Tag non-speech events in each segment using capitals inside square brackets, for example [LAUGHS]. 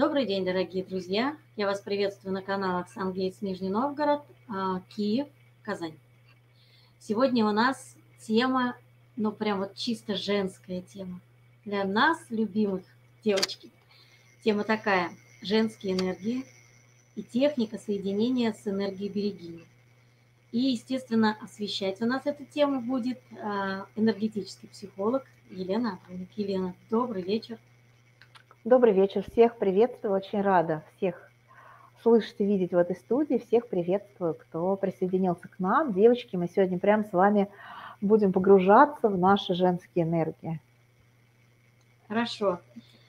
Добрый день, дорогие друзья! Я вас приветствую на каналах Сангейтс Нижний Новгород, а, Киев, Казань. Сегодня у нас тема, ну прям вот чисто женская тема. Для нас, любимых девочки. Тема такая – женские энергии и техника соединения с энергией берегини. И, естественно, освещать у нас эту тему будет а, энергетический психолог Елена Апруник. Елена, добрый вечер. Добрый вечер, всех приветствую, очень рада всех слышать и видеть в этой студии, всех приветствую, кто присоединился к нам. Девочки, мы сегодня прямо с вами будем погружаться в наши женские энергии. Хорошо.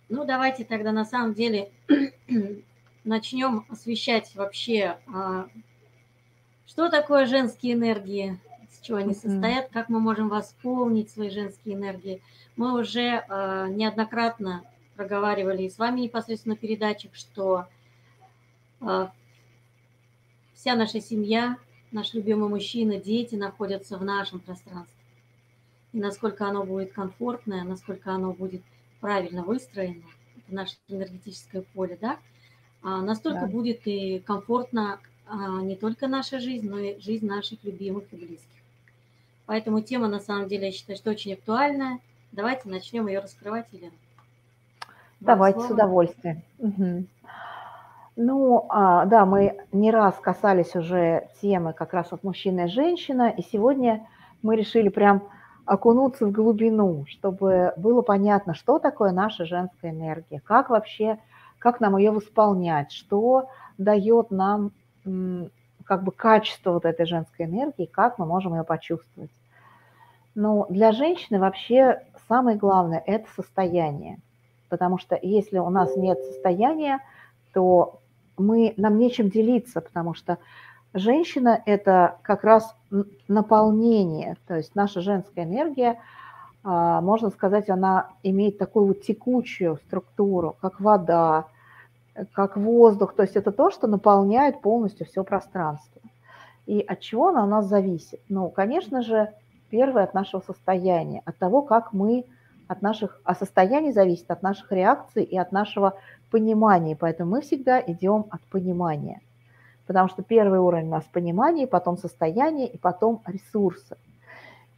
Ну, давайте тогда на самом деле [CLEARS THROAT] начнем освещать вообще, а, что такое женские энергии, с чего они состоят, как мы можем восполнить свои женские энергии. Мы уже а, неоднократно проговаривали и с вами непосредственно на передачах, что э, вся наша семья, наш любимый мужчина, дети находятся в нашем пространстве. И насколько оно будет комфортное, насколько оно будет правильно выстроено, это наше энергетическое поле, да, а настолько да. будет и комфортно а, не только наша жизнь, но и жизнь наших любимых и близких. Поэтому тема, на самом деле, я считаю, что очень актуальная. Давайте начнем ее раскрывать, Елена. Давайте с удовольствием. Угу. Ну, а, да, мы не раз касались уже темы как раз вот мужчина и женщина, и сегодня мы решили прям окунуться в глубину, чтобы было понятно, что такое наша женская энергия, как вообще, как нам ее восполнять, что дает нам как бы качество вот этой женской энергии, как мы можем ее почувствовать. Ну, для женщины вообще самое главное – это состояние – потому что если у нас нет состояния, то мы, нам нечем делиться, потому что женщина – это как раз наполнение, то есть наша женская энергия, а, можно сказать, она имеет такую вот текучую структуру, как вода, как воздух, то есть это то, что наполняет полностью все пространство. И от чего она у нас зависит? Ну, конечно же, первое от нашего состояния, от того, как мы от наших, а состояние зависит от наших реакций и от нашего понимания. Поэтому мы всегда идем от понимания. Потому что первый уровень у нас понимание, потом состояние и потом ресурсы.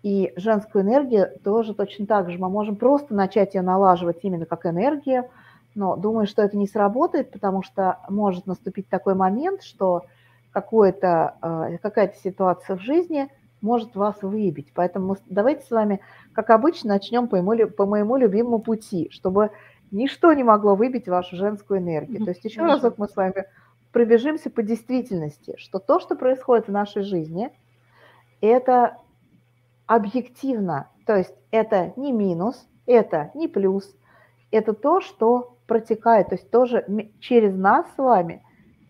И женскую энергию тоже точно так же. Мы можем просто начать ее налаживать именно как энергия, но думаю, что это не сработает, потому что может наступить такой момент, что э, какая-то ситуация в жизни может вас выбить. Поэтому давайте с вами как обычно, начнем по моему, по моему любимому пути, чтобы ничто не могло выбить вашу женскую энергию. То есть еще разок мы с вами пробежимся по действительности, что то, что происходит в нашей жизни, это объективно, то есть это не минус, это не плюс, это то, что протекает, то есть тоже через нас с вами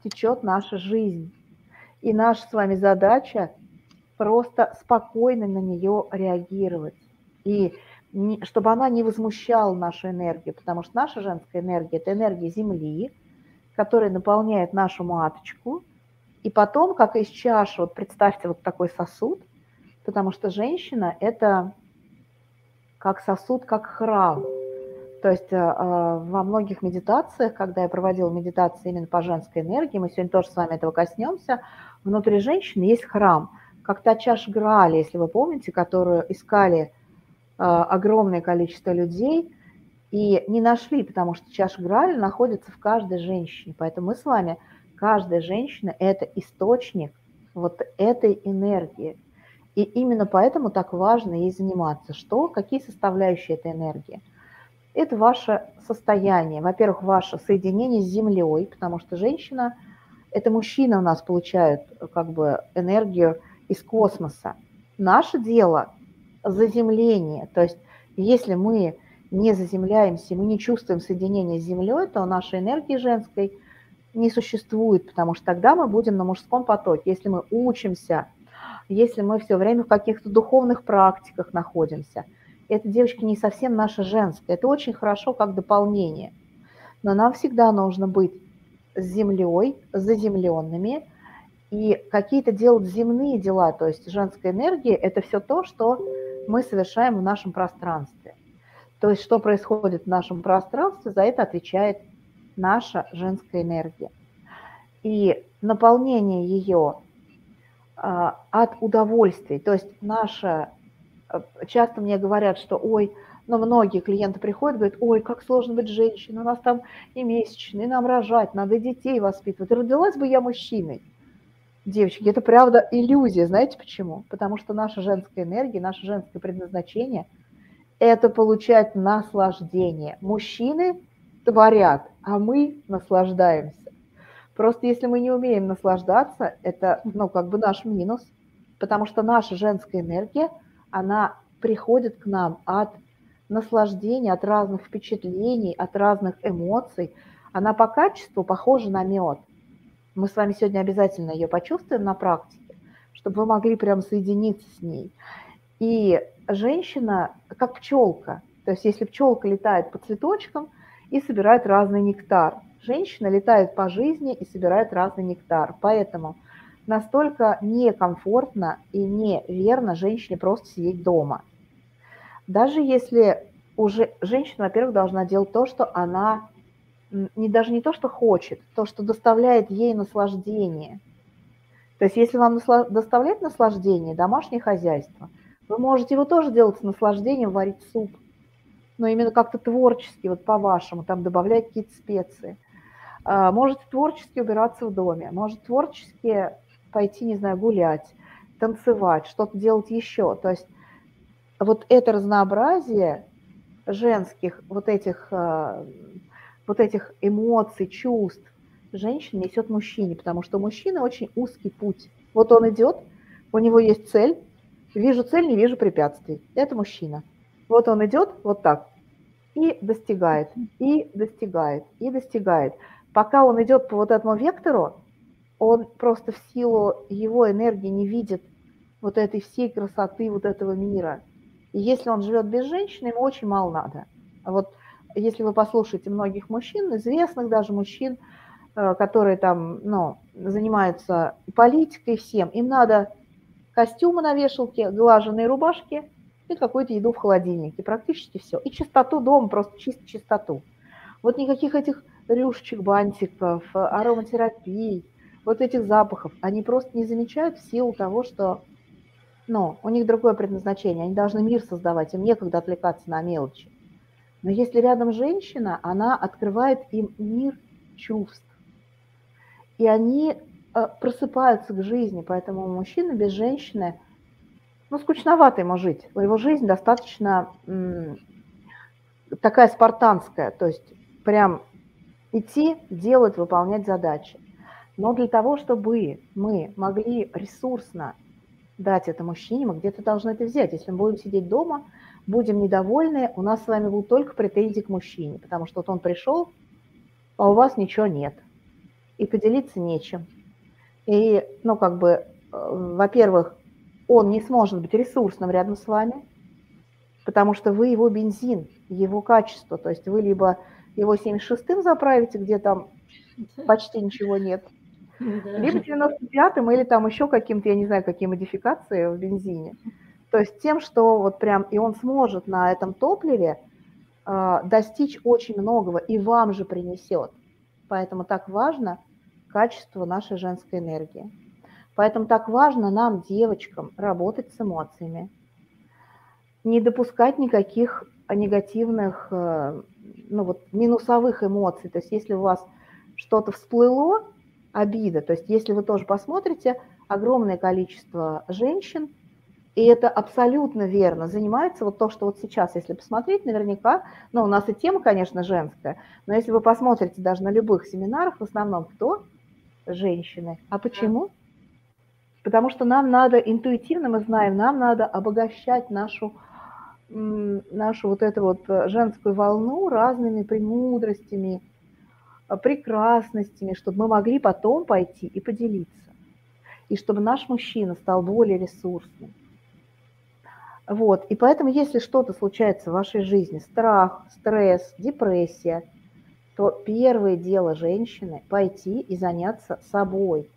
течет наша жизнь. И наша с вами задача просто спокойно на нее реагировать. И чтобы она не возмущала нашу энергию, потому что наша женская энергия – это энергия Земли, которая наполняет нашу маточку, и потом, как из чаши, вот представьте вот такой сосуд, потому что женщина – это как сосуд, как храм. То есть э, э, во многих медитациях, когда я проводила медитации именно по женской энергии, мы сегодня тоже с вами этого коснемся, внутри женщины есть храм, как та чаша Граали, если вы помните, которую искали – а, огромное количество людей и не нашли, потому что чаша Граля находится в каждой женщине. Поэтому мы с вами, каждая женщина – это источник вот этой энергии. И именно поэтому так важно ей заниматься. Что, какие составляющие этой энергии? Это ваше состояние. Во-первых, ваше соединение с Землей, потому что женщина – это мужчина у нас получает как бы энергию из космоса. Наше дело заземление. То есть если мы не заземляемся, мы не чувствуем соединения с Землей, то нашей энергии женской не существует, потому что тогда мы будем на мужском потоке. Если мы учимся, если мы все время в каких-то духовных практиках находимся, это, девочки, не совсем наша женская. Это очень хорошо как дополнение. Но нам всегда нужно быть с землей, заземленными, и какие-то делать земные дела, то есть женская энергия – это все то, что мы совершаем в нашем пространстве. То есть что происходит в нашем пространстве, за это отвечает наша женская энергия. И наполнение ее а, от удовольствий, то есть наша, э, часто мне говорят, что ой, но многие клиенты приходят, говорят, ой, как сложно быть женщиной, у нас там и месячные, и нам рожать, надо детей воспитывать. Родилась бы я мужчиной. Девочки, это правда иллюзия. Знаете почему? Потому что наша женская энергия, наше женское предназначение – это получать наслаждение. Мужчины творят, а мы наслаждаемся. Просто если мы не умеем наслаждаться, это, ну, как бы наш минус, потому что наша женская энергия, она приходит к нам от наслаждения, от разных впечатлений, от разных эмоций. Она по качеству похожа на мед – мы с вами сегодня обязательно ее почувствуем на практике, чтобы вы могли прям соединиться с ней. И женщина как пчелка. То есть если пчелка летает по цветочкам и собирает разный нектар, женщина летает по жизни и собирает разный нектар. Поэтому настолько некомфортно и неверно женщине просто сидеть дома. Даже если уже женщина, во-первых, должна делать то, что она не даже не то, что хочет, то, что доставляет ей наслаждение. То есть если вам наслаж... доставляет наслаждение домашнее хозяйство, вы можете его тоже делать с наслаждением, варить суп, но именно как-то творчески, вот по-вашему, там добавлять какие-то специи. А, можете творчески убираться в доме, может творчески пойти, не знаю, гулять, танцевать, что-то делать еще. То есть вот это разнообразие женских вот этих а, вот этих эмоций, чувств женщина несет мужчине, потому что у мужчины очень узкий путь. Вот он идет, у него есть цель, вижу цель, не вижу препятствий. Это мужчина. Вот он идет вот так и достигает, и достигает, и достигает. Пока он идет по вот этому вектору, он просто в силу его энергии не видит вот этой всей красоты вот этого мира. И если он живет без женщины, ему очень мало надо. А вот если вы послушаете многих мужчин, известных даже мужчин, э, которые там, ну, занимаются политикой всем, им надо костюмы на вешалке, глаженные рубашки и какую-то еду в холодильнике, практически все. И чистоту дома, просто чисто чистоту. Вот никаких этих рюшечек, бантиков, ароматерапий, вот этих запахов, они просто не замечают в силу того, что ну, у них другое предназначение, они должны мир создавать, им некогда отвлекаться на мелочи. Но если рядом женщина, она открывает им мир чувств. И они э, просыпаются к жизни, поэтому мужчина без женщины, ну, скучновато ему жить. Его жизнь достаточно такая спартанская, то есть прям идти, делать, выполнять задачи. Но для того, чтобы мы могли ресурсно дать это мужчине, мы где-то должны это взять. Если мы будем сидеть дома, будем недовольны, у нас с вами будут только претензии к мужчине, потому что вот он пришел, а у вас ничего нет, и поделиться нечем. И, ну, как бы, э, во-первых, он не сможет быть ресурсным рядом с вами, потому что вы его бензин, его качество, то есть вы либо его 76-м заправите, где там почти ничего нет, либо 95-м или там еще каким-то, я не знаю, какие модификации в бензине. То есть тем, что вот прям и он сможет на этом топливе э, достичь очень многого и вам же принесет. Поэтому так важно качество нашей женской энергии. Поэтому так важно нам, девочкам, работать с эмоциями, не допускать никаких негативных, э, ну вот минусовых эмоций. То есть если у вас что-то всплыло, обида, то есть если вы тоже посмотрите, огромное количество женщин – и это абсолютно верно. Занимается вот то, что вот сейчас, если посмотреть, наверняка, ну, у нас и тема, конечно, женская, но если вы посмотрите даже на любых семинарах, в основном кто? Женщины. А почему? Потому что нам надо, интуитивно мы знаем, нам надо обогащать нашу, нашу вот эту вот женскую волну разными премудростями, прекрасностями, чтобы мы могли потом пойти и поделиться. И чтобы наш мужчина стал более ресурсным вот. И поэтому, если что-то случается в вашей жизни, страх, стресс, депрессия, то первое дело женщины – пойти и заняться собой.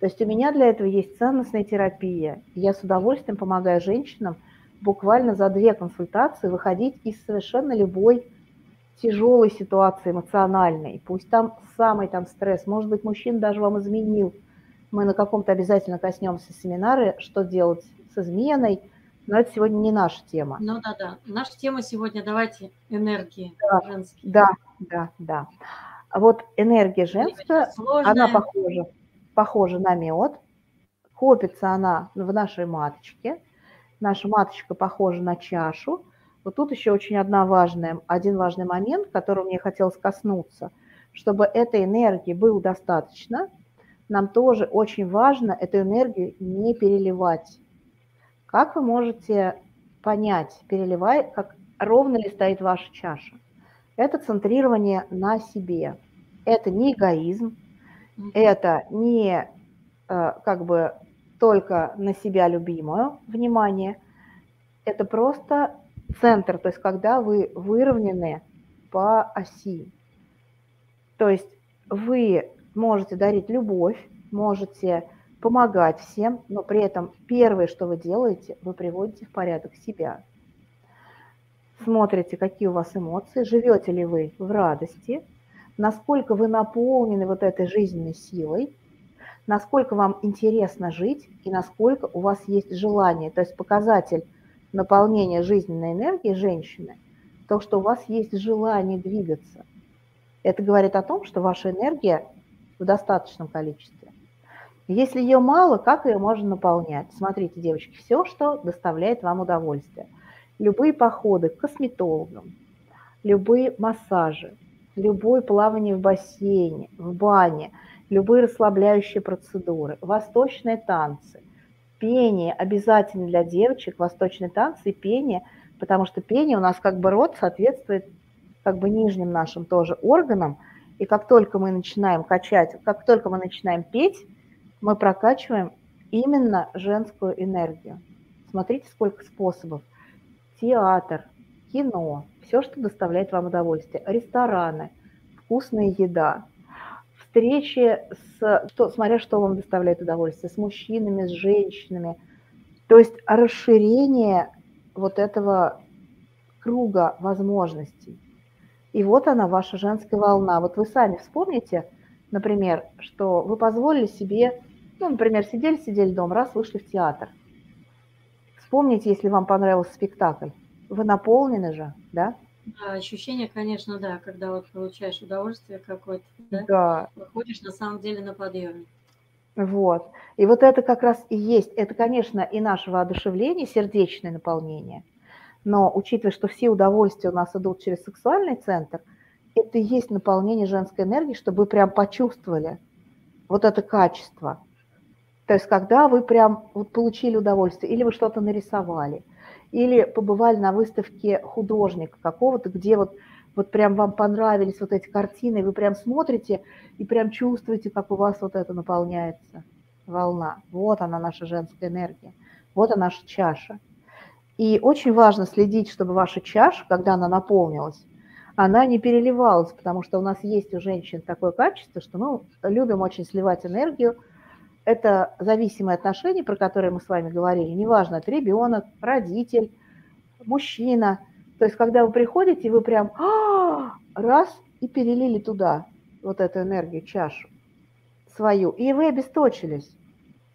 То есть у меня для этого есть ценностная терапия. Я с удовольствием помогаю женщинам буквально за две консультации выходить из совершенно любой тяжелой ситуации эмоциональной, пусть там самый там стресс, может быть, мужчина даже вам изменил, мы на каком-то обязательно коснемся семинары, что делать с изменой, но это сегодня не наша тема. Ну да, да. Наша тема сегодня, давайте, энергии да, женские. Да, да, да. Вот энергия женская, она похожа, похожа на мед, копится она в нашей маточке, наша маточка похожа на чашу. Вот тут еще очень одна важная, один важный момент, который мне хотелось коснуться. Чтобы этой энергии было достаточно, нам тоже очень важно эту энергию не переливать. Как вы можете понять, переливай, как ровно ли стоит ваша чаша? Это центрирование на себе. Это не эгоизм, это не э, как бы только на себя любимую внимание, это просто центр, то есть когда вы выровнены по оси. То есть вы можете дарить любовь, можете помогать всем, но при этом первое, что вы делаете, вы приводите в порядок себя. Смотрите, какие у вас эмоции, живете ли вы в радости, насколько вы наполнены вот этой жизненной силой, насколько вам интересно жить и насколько у вас есть желание. То есть показатель наполнения жизненной энергии женщины, то, что у вас есть желание двигаться. Это говорит о том, что ваша энергия в достаточном количестве. Если ее мало, как ее можно наполнять? Смотрите, девочки, все, что доставляет вам удовольствие. Любые походы к косметологам, любые массажи, любое плавание в бассейне, в бане, любые расслабляющие процедуры, восточные танцы, пение обязательно для девочек, восточные танцы и пение, потому что пение у нас как бы рот соответствует как бы нижним нашим тоже органам, и как только мы начинаем качать, как только мы начинаем петь, мы прокачиваем именно женскую энергию. Смотрите, сколько способов. Театр, кино, все, что доставляет вам удовольствие, рестораны, вкусная еда, встречи с, что, смотря что вам доставляет удовольствие, с мужчинами, с женщинами. То есть расширение вот этого круга возможностей. И вот она, ваша женская волна. Вот вы сами вспомните, например, что вы позволили себе, ну, например, сидели-сидели дома, раз вышли в театр. Вспомните, если вам понравился спектакль. Вы наполнены же, да? Да, ощущение, конечно, да, когда вот получаешь удовольствие какое-то, да? Да. Выходишь на самом деле на подъеме. Вот. И вот это как раз и есть, это, конечно, и наше воодушевление, сердечное наполнение – но учитывая, что все удовольствия у нас идут через сексуальный центр, это и есть наполнение женской энергии, чтобы вы прям почувствовали вот это качество. То есть когда вы прям вот получили удовольствие, или вы что-то нарисовали, или побывали на выставке художника какого-то, где вот, вот прям вам понравились вот эти картины, вы прям смотрите и прям чувствуете, как у вас вот это наполняется волна. Вот она, наша женская энергия. Вот она, наша чаша. И очень важно следить, чтобы ваша чаша, когда она наполнилась, она не переливалась, потому что у нас есть у женщин такое качество, что мы любим очень сливать энергию. Это зависимые отношения, про которые мы с вами говорили. Неважно, это ребенок, родитель, мужчина. То есть, когда вы приходите, вы прям «А, раз и перелили туда вот эту энергию, чашу свою, и вы обесточились.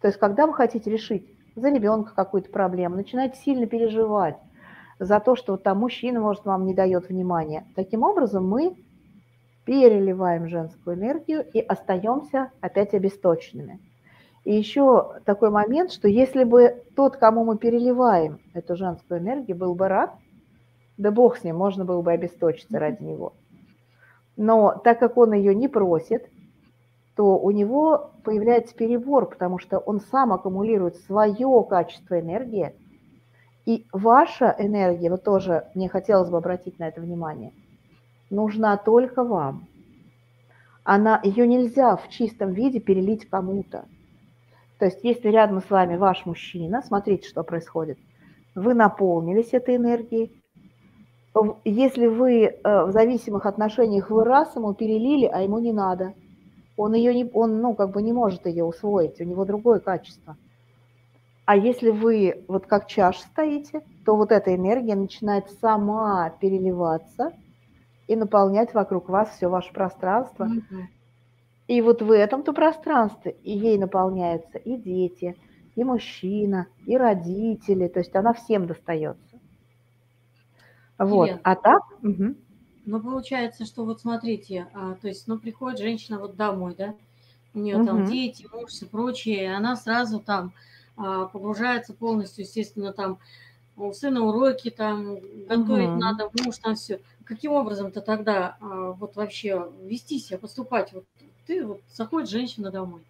То есть, когда вы хотите решить, за ребенка какую-то проблему, начинаете сильно переживать за то, что вот там мужчина, может, вам не дает внимания. Таким образом, мы переливаем женскую энергию и остаемся опять обесточенными. И еще такой момент, что если бы тот, кому мы переливаем эту женскую энергию, был бы рад, да бог с ним, можно было бы обесточиться ради него. Но так как он ее не просит, то у него появляется перебор, потому что он сам аккумулирует свое качество энергии, и ваша энергия, вот тоже мне хотелось бы обратить на это внимание, нужна только вам. Она, ее нельзя в чистом виде перелить кому-то. То есть если рядом с вами ваш мужчина, смотрите, что происходит. Вы наполнились этой энергией. Если вы э, в зависимых отношениях вы раз ему перелили, а ему не надо – он ее не, он, ну, как бы не может ее усвоить, у него другое качество. А если вы вот как чаш стоите, то вот эта энергия начинает сама переливаться, и наполнять вокруг вас все ваше пространство. И вот в этом-то пространстве и ей наполняются и дети, и мужчина, и родители, то есть она всем достается. Вот, Елена, а так... Угу. Ну, получается, что вот смотрите, а, то есть, ну, приходит женщина вот домой, да, у нее Угу. там дети, муж и прочее, и она сразу там а, погружается полностью, естественно, там у сына уроки, там готовить Угу. надо, муж там все. Каким образом-то тогда а, вот вообще вести себя, поступать? Вот ты вот заходит женщина домой.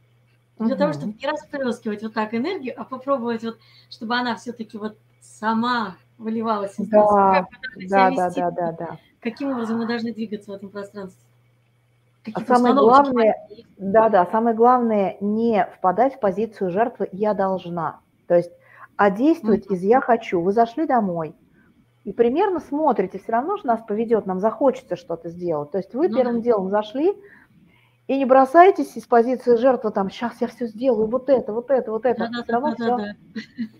Для того, чтобы Угу. не расплескивать вот так энергию, а попробовать вот, чтобы она все-таки вот сама выливалась из. Да, да, да, да, да, да. Каким образом мы должны двигаться в этом пространстве? А самое главное, да, да, самое главное не впадать в позицию жертвы «я должна». То есть, а действовать Мгм. из «я хочу». Вы зашли домой и примерно смотрите, все равно же нас поведет, нам захочется что-то сделать. То есть вы Ну первым делом зашли и не бросаетесь из позиции жертвы, там, сейчас я все сделаю, вот это, вот это, вот это. Все равно все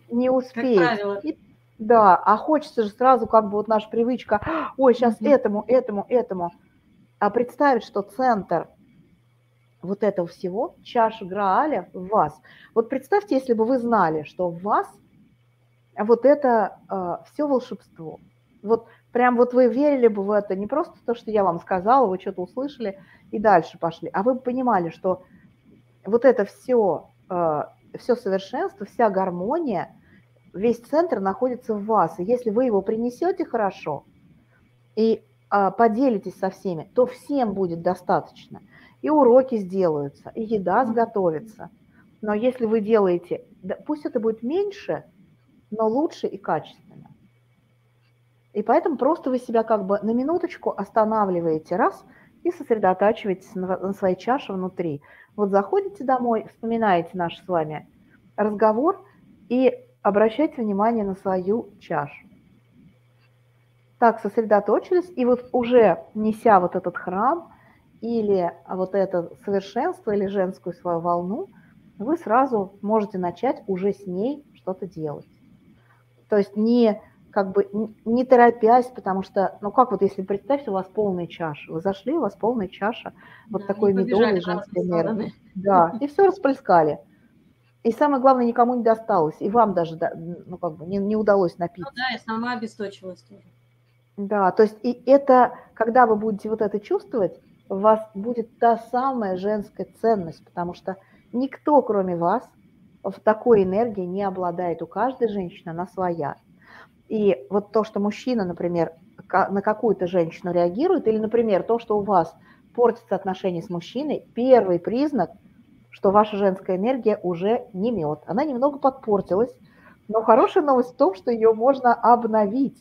не успеете. И- да, а хочется же сразу, как бы вот наша привычка, ой, сейчас этому, этому, этому. А представить, что центр вот этого всего, чаша Грааля в вас. Вот представьте, если бы вы знали, что в вас вот это все волшебство. Вот прям вот вы верили бы в это, не просто то, что я вам сказала, вы что-то услышали и дальше пошли, а вы бы понимали, что вот это все, все совершенство, вся гармония, весь центр находится в вас. И если вы его принесете хорошо и а, поделитесь со всеми, то всем будет достаточно. И уроки сделаются, и еда сготовится. Но если вы делаете, пусть это будет меньше, но лучше и качественно. И поэтому просто вы себя как бы на минуточку останавливаете раз и сосредотачиваетесь на, на своей чаше внутри. Вот заходите домой, вспоминаете наш с вами разговор и обращайте внимание на свою чашу. Так, сосредоточились, и вот уже неся вот этот храм или вот это совершенство или женскую свою волну, вы сразу можете начать уже с ней что-то делать. То есть не как бы не торопясь, потому что, ну как вот если представьте, у вас полная чаша, вы зашли, у вас полная чаша вот Да, такой медовой женской разные энергии. стороны. Да, и все расплескали. И самое главное, никому не досталось, и вам даже, да, ну как бы не, не удалось Ну напиться. да, я сама обесточилась тоже. Да, то есть и это, когда вы будете вот это чувствовать, у вас будет та самая женская ценность, потому что никто, кроме вас, в такой энергии не обладает. У каждой женщины она своя. И вот то, что мужчина, например, на какую-то женщину реагирует, или, например, то, что у вас портятся отношения с мужчиной, первый признак, что ваша женская энергия уже не мед. Она немного подпортилась, но хорошая новость в том, что ее можно обновить.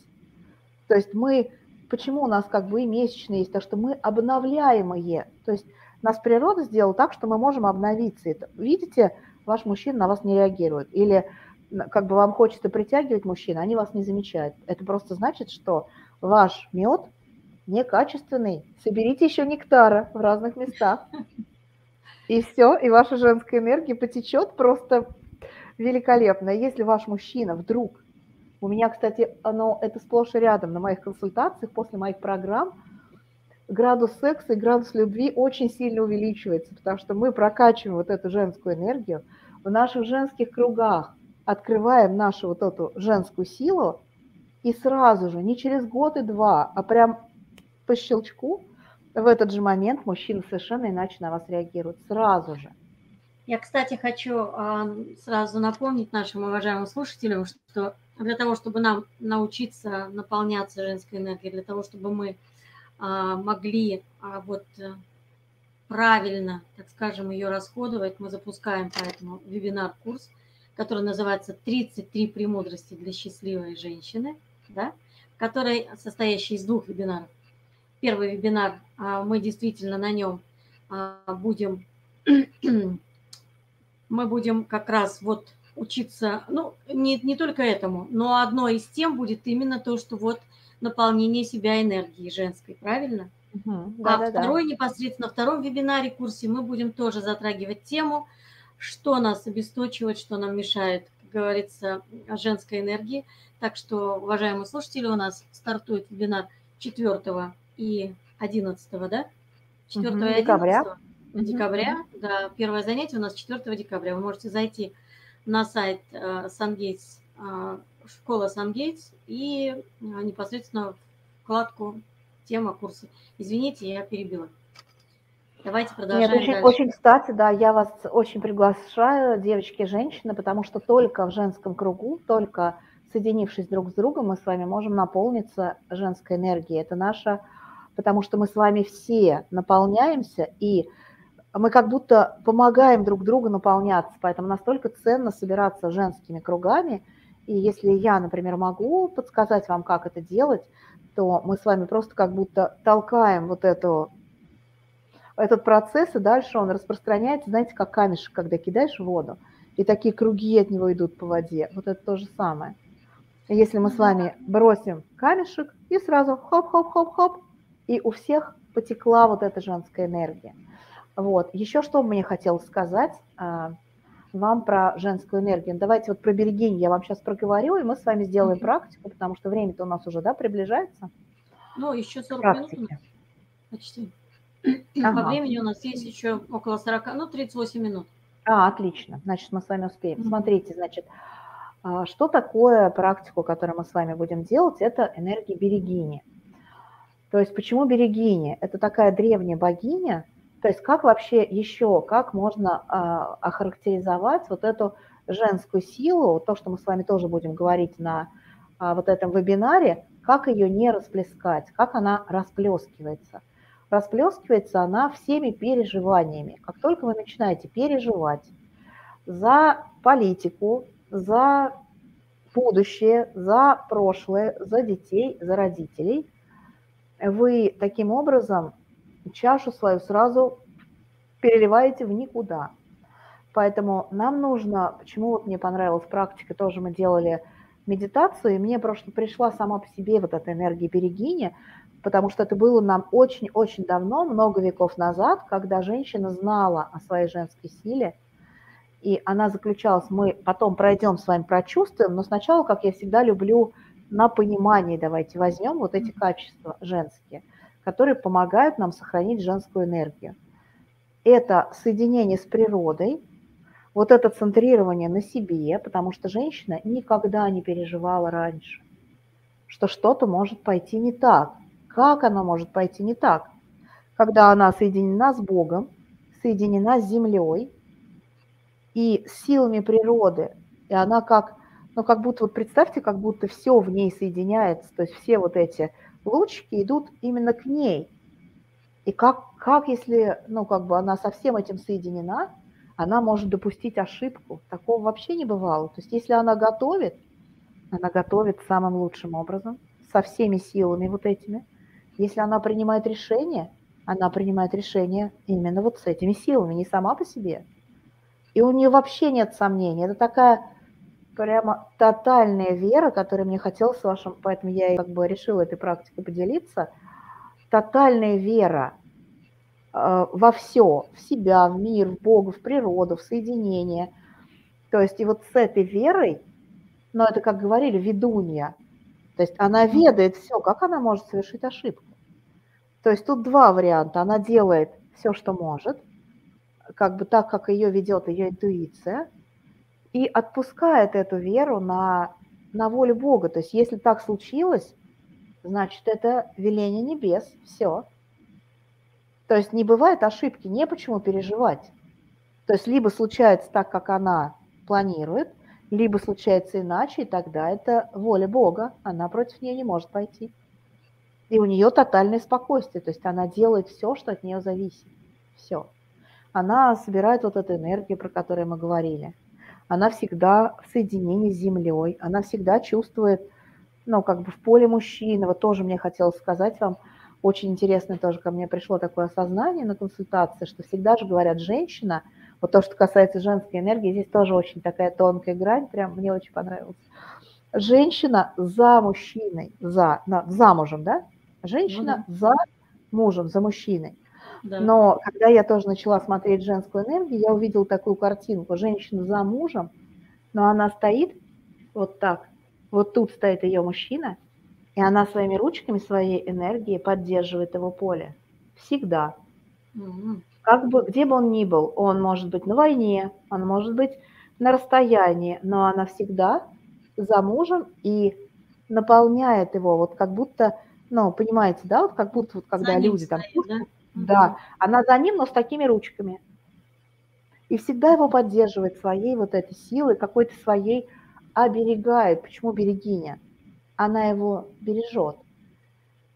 То есть мы, почему у нас как бы и месячные есть, то что мы обновляемые. То есть нас природа сделала так, что мы можем обновиться. Видите, ваш мужчина на вас не реагирует. Или как бы вам хочется притягивать мужчин, они вас не замечают. Это просто значит, что ваш мед некачественный. Соберите еще нектара в разных местах. И все, и ваша женская энергия потечет просто великолепно. Если ваш мужчина вдруг у меня, кстати, оно это сплошь и рядом на моих консультациях после моих программ. Градус секса и градус любви очень сильно увеличивается, потому что мы прокачиваем вот эту женскую энергию в наших женских кругах, открываем нашу вот эту женскую силу, и сразу же, не через год и два, а прям по щелчку, в этот же момент мужчина совершенно иначе на вас реагирует. Сразу же. Я, кстати, хочу а, сразу напомнить нашим уважаемым слушателям, что для того, чтобы нам научиться наполняться женской энергией, для того, чтобы мы а, могли а, вот э, правильно, так скажем, ее расходовать, мы запускаем поэтому вебинар-курс, который называется «33 премудрости для счастливой женщины», да, который состоящий из двух вебинаров. Первый вебинар, а, мы действительно на нем а, будем [CLEARS THROAT] мы будем как раз вот учиться, ну, не, не только этому, но одной из тем будет именно то, что вот наполнение себя энергией женской, правильно? Угу, а второй непосредственно, на втором вебинаре курсе мы будем тоже затрагивать тему, что нас обесточивает, что нам мешает, как говорится, женской энергии. Так что, уважаемые слушатели, у нас стартует вебинар 4 и 11, да? 4 Мгм, и декабря. 11 Мгм, декабря. мгм. Да, первое занятие у нас 4 декабря. Вы можете зайти на сайт э, Сангейтс, э, школа Сангейтс и э, непосредственно вкладку тема курса. Извините, я перебила. Давайте Нет, продолжаем очень, дальше. очень кстати, да, я вас очень приглашаю, девочки и женщины, потому что только в женском кругу, только соединившись друг с другом, мы с вами можем наполниться женской энергией. Это наша, потому что мы с вами все наполняемся, и мы как будто помогаем друг другу наполняться, поэтому настолько ценно собираться женскими кругами, и если я, например, могу подсказать вам, как это делать, то мы с вами просто как будто толкаем вот эту этот процесс, и дальше он распространяется, знаете, как камешек, когда кидаешь в воду, и такие круги от него идут по воде. Вот это то же самое. Если мы с вами бросим камешек, и сразу хоп-хоп-хоп-хоп, и у всех потекла вот эта женская энергия. Вот. Еще что мне хотелось сказать а, вам про женскую энергию. Давайте вот про берегинь я вам сейчас проговорю, и мы с вами сделаем Мгм. практику, потому что время-то у нас уже, да, приближается Ну, еще к 40 минут у нас практике. почти. Ага. По времени у нас есть еще около 40, ну, 38 минут. А, отлично. Значит, мы с вами успеем. Смотрите, значит, а, что такое практику, которую мы с вами будем делать? Это энергия берегини. То есть почему берегини? Это такая древняя богиня. То есть как вообще еще, как можно а, охарактеризовать вот эту женскую силу, то, что мы с вами тоже будем говорить на а, вот этом вебинаре, как ее не расплескать, как она расплескивается. Расплескивается она всеми переживаниями. Как только вы начинаете переживать за политику, за будущее, за прошлое, за детей, за родителей, вы таким образом чашу свою сразу переливаете в никуда. Поэтому нам нужно, почему вот мне понравилась практика, тоже мы делали медитацию, и мне просто пришла сама по себе вот эта энергия берегини, потому что это было нам очень-очень давно, много веков назад, когда женщина знала о своей женской силе, и она заключалась, мы потом пройдем с вами, прочувствуем, но сначала, как я всегда люблю, на понимании давайте возьмем вот эти качества женские, которые помогают нам сохранить женскую энергию. Это соединение с природой, вот это центрирование на себе, потому что женщина никогда не переживала раньше, что что-то может пойти не так. Как оно может пойти не так? Когда она соединена с Богом, соединена с землей и с силами природы, и она как, ну как будто, вот представьте, как будто все в ней соединяется, то есть все вот эти лучики идут именно к ней. И как, как если, ну как бы она со всем этим соединена, она может допустить ошибку. Такого вообще не бывало. То есть если она готовит, она готовит самым лучшим образом, со всеми силами вот этими. Если она принимает решение, она принимает решение именно вот с этими силами, не сама по себе. И у нее вообще нет сомнений. Это такая прямо тотальная вера, которая мне хотелось с вашим, поэтому я и как бы решила этой практикой поделиться. Тотальная вера э, во все, в себя, в мир, в Бога, в природу, в соединение. То есть и вот с этой верой, ну это как говорили, ведунья, то есть она ведает все, как она может совершить ошибку. То есть тут два варианта. Она делает все, что может, как бы так, как ее ведет ее интуиция, и отпускает эту веру на, на волю Бога. То есть если так случилось, значит это веление небес, все. То есть не бывает ошибки, не почему переживать. То есть либо случается так, как она планирует, либо случается иначе, и тогда это воля Бога, она против нее не может пойти. И у нее тотальное спокойствие, то есть она делает все, что от нее зависит. Все. Она собирает вот эту энергию, про которую мы говорили. Она всегда в соединении с землей, она всегда чувствует, ну, как бы в поле мужчины. Вот тоже мне хотелось сказать вам, очень интересно тоже ко мне пришло такое осознание на консультации, что всегда же говорят женщина, вот то, что касается женской энергии, здесь тоже очень такая тонкая грань, прям мне очень понравилось. Женщина за мужчиной, за, на, замужем, да? Женщина Ну за мужем, за мужчиной. Да. Но когда я тоже начала смотреть женскую энергию, я увидела такую картинку. Женщина за мужем, но она стоит вот так. Вот тут стоит ее мужчина, и И она своими ручками, своей энергией поддерживает его поле. Всегда. Угу. Как бы, где бы он ни был, он может быть на войне, он может быть на расстоянии, но она всегда за мужем и наполняет его, вот как будто, ну, понимаете, да, вот как будто вот когда за люди там... Стоит, да? да, она за ним, но с такими ручками. И всегда его поддерживает своей вот этой силой, какой-то своей оберегает. Почему берегиня? Она его бережет.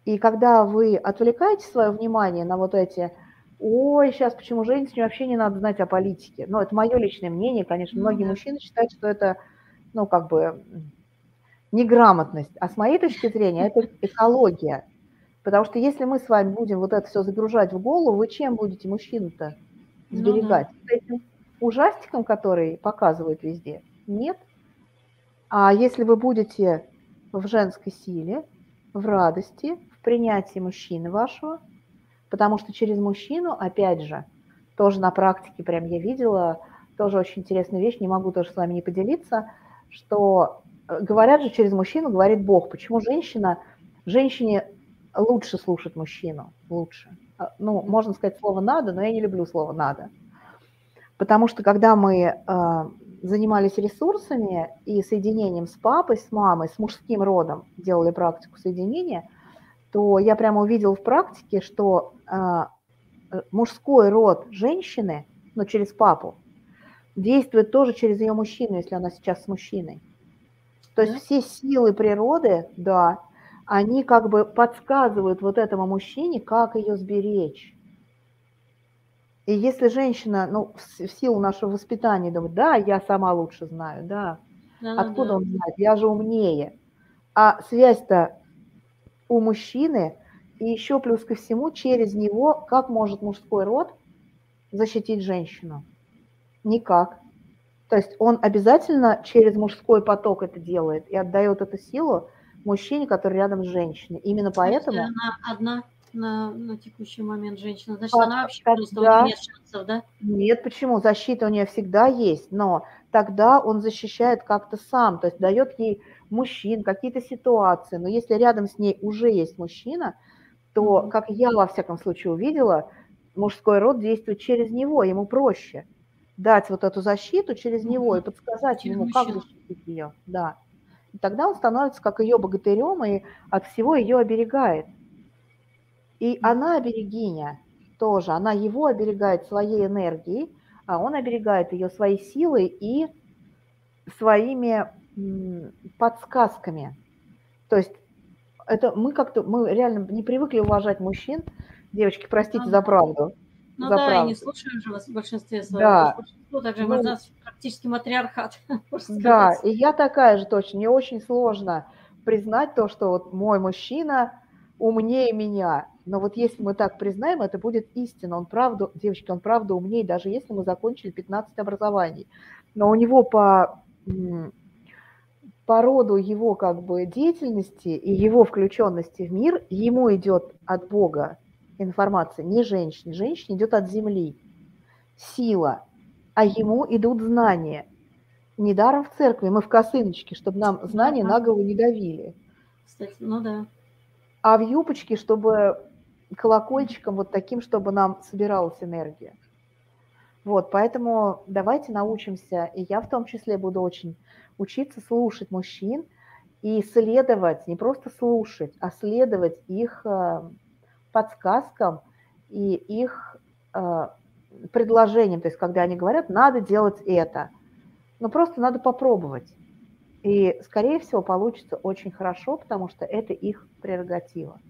И когда вы отвлекаете свое внимание на вот эти, ой, сейчас почему женщине вообще не надо знать о политике. Ну, это мое личное мнение, конечно. Ну Многие mm-hmm. мужчины считают, что это, ну, как бы неграмотность. А с моей точки зрения, это экология. Потому что если мы с вами будем вот это все загружать в голову, вы чем будете мужчину-то сберегать? Ну, да. Этим ужастиком, который показывают везде? Нет. А если вы будете в женской силе, в радости, в принятии мужчины вашего, потому что через мужчину, опять же, тоже на практике прям я видела, тоже очень интересная вещь, не могу тоже с вами не поделиться, что говорят же через мужчину, говорит Бог. Почему женщина, женщине лучше слушать мужчину, лучше. А, ну, можно сказать слово «надо», но я не люблю слово «надо». Потому что когда мы э, занимались ресурсами и соединением с папой, с мамой, с мужским родом, делали практику соединения, то я прямо увидела в практике, что э, мужской род женщины, но ну, через папу, действует тоже через ее мужчину, если она сейчас с мужчиной. То есть да? все силы природы, да, они как бы подсказывают вот этому мужчине, как ее сберечь. И если женщина, ну, в силу нашего воспитания думает, да, я сама лучше знаю, да, да откуда да. он знает, я же умнее. А связь-то у мужчины, и еще плюс ко всему, через него, как может мужской род защитить женщину? Никак. То есть он обязательно через мужской поток это делает и отдает эту силу мужчине, который рядом с женщиной. Именно поэтому... Она одна на, на текущий момент женщина, значит, а, она вообще тогда... просто нет шансов, да? Нет, почему? Защита у нее всегда есть, но тогда он защищает как-то сам, то есть дает ей мужчин, какие-то ситуации. Но если рядом с ней уже есть мужчина, то, как я во всяком случае увидела, мужской род действует через него, ему проще дать вот эту защиту через него и подсказать ему, как защитить ее. Да. И тогда он становится как ее богатырем и от всего ее оберегает. И она берегиня тоже, она его оберегает своей энергией, а он оберегает ее своей силой и своими подсказками. То есть это мы как-то, мы реально не привыкли уважать мужчин. Девочки, простите за правду. Ну за да, правду. я не слушаю же вас в большинстве своем. Да. Большинство также ну, можно практически матриархат. [LAUGHS] Да, и я такая же точно. Мне очень сложно признать то, что вот мой мужчина умнее меня. Но вот если мы так признаем, это будет истина. Он правда, девочки, он правда умнее, даже если мы закончили 15 образований. Но у него по, по роду его как бы деятельности и его включенности в мир, ему идет от Бога информация, не женщине. Женщине идет от земли сила, а ему идут знания. Недаром в церкви мы в косыночке, чтобы нам знания на голову не давили. Кстати, ну да. А в юбочке, чтобы колокольчиком вот таким, чтобы нам собиралась энергия. Вот, поэтому давайте научимся, и я в том числе буду очень учиться слушать мужчин и следовать, не просто слушать, а следовать их э, подсказкам и их э, предложениям. То есть, когда они говорят, надо делать это, но просто надо попробовать. И, скорее всего, получится очень хорошо, потому что это их прерогатива.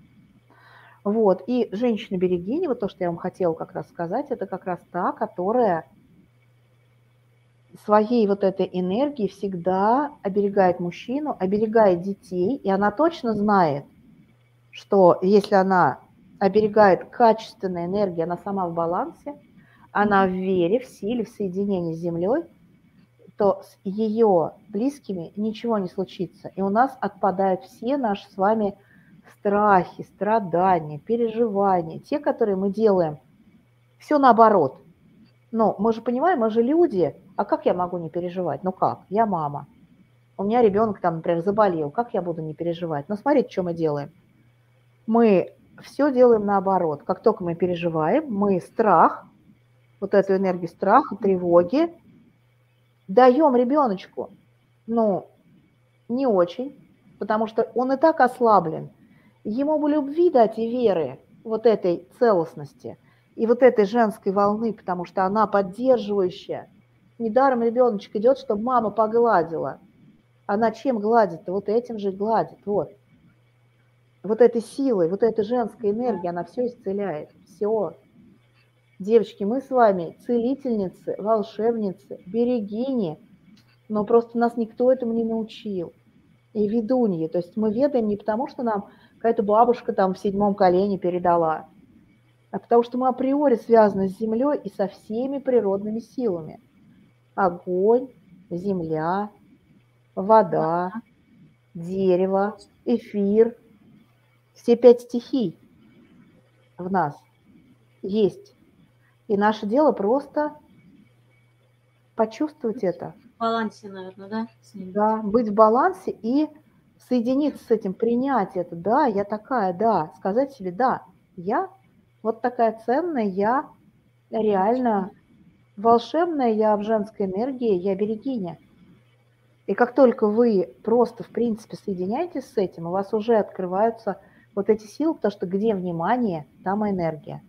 Вот. И женщина-берегиня, вот то, что я вам хотела как раз сказать, это как раз та, которая своей вот этой энергией всегда оберегает мужчину, оберегает детей, и она точно знает, что если она оберегает качественная энергия, она сама в балансе, она в вере, в силе, в соединении с Землей, то с ее близкими ничего не случится. И у нас отпадают все наши с вами страхи, страдания, переживания, те, которые мы делаем, все наоборот. Но мы же понимаем, мы же люди, а как я могу не переживать? Ну как? Я мама. у меня ребенок там, например, заболел, как я буду не переживать? Но смотрите, что мы делаем. Мы все делаем наоборот. Как только мы переживаем, мы страх, вот эту энергию страха, тревоги, даем ребеночку. Ну, не очень, потому что он и так ослаблен. Ему бы любви дать и веры, вот этой целостности и вот этой женской волны, потому что она поддерживающая. Недаром ребеночек идет, чтобы мама погладила. Она чем гладит? Вот этим же гладит. Вот. Вот этой силой, вот этой женской энергией, она все исцеляет. Все. Девочки, мы с вами целительницы, волшебницы, берегини, но просто нас никто этому не научил. И ведуньи. То есть мы ведаем не потому, что нам какая-то бабушка там в седьмом колене передала, а потому что мы априори связаны с Землей и со всеми природными силами. Огонь, земля, вода, дерево, эфир, все пять стихий в нас есть. И наше дело просто почувствовать это. В балансе, наверное, да? Да, быть в балансе и соединиться с этим, принять это. Да, я такая, да. Сказать себе, да, я вот такая ценная, я реально волшебная, я в женской энергии, я берегиня. И как только вы просто, в принципе, соединяетесь с этим, у вас уже открываются вот эти силы, потому что где внимание, там энергия.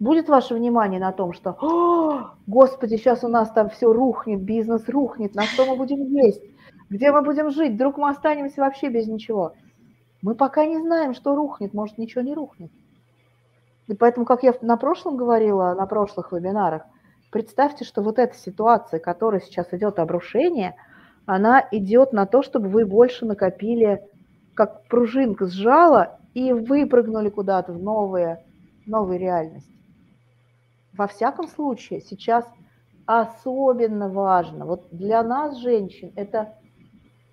Будет ваше внимание на том, что, О, господи, сейчас у нас там все рухнет, бизнес рухнет, на что мы будем есть, где мы будем жить, вдруг мы останемся вообще без ничего. Мы пока не знаем, что рухнет, может, ничего не рухнет. И поэтому, как я на прошлом говорила, на прошлых вебинарах, представьте, что вот эта ситуация, которая сейчас идет обрушение, она идет на то, чтобы вы больше накопили как пружинка сжала и выпрыгнули куда-то в новые, новые реальности. Во всяком случае, сейчас особенно важно, вот для нас, женщин, это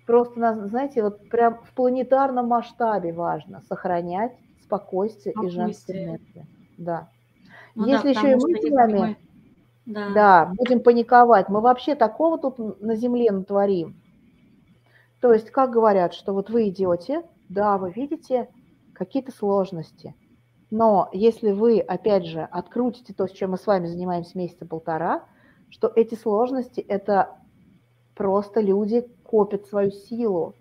просто, знаете, вот прям в планетарном масштабе важно сохранять спокойствие, спокойствие. и энергию. Да. Ну, Если да, еще и мы с вами. Да. да, будем паниковать, мы вообще такого тут на Земле натворим, то есть, как говорят, что вот вы идете, да, вы видите какие-то сложности, но если вы, опять же, открутите то, с чем мы с вами занимаемся месяца полтора, что эти сложности – это просто люди копят свою силу.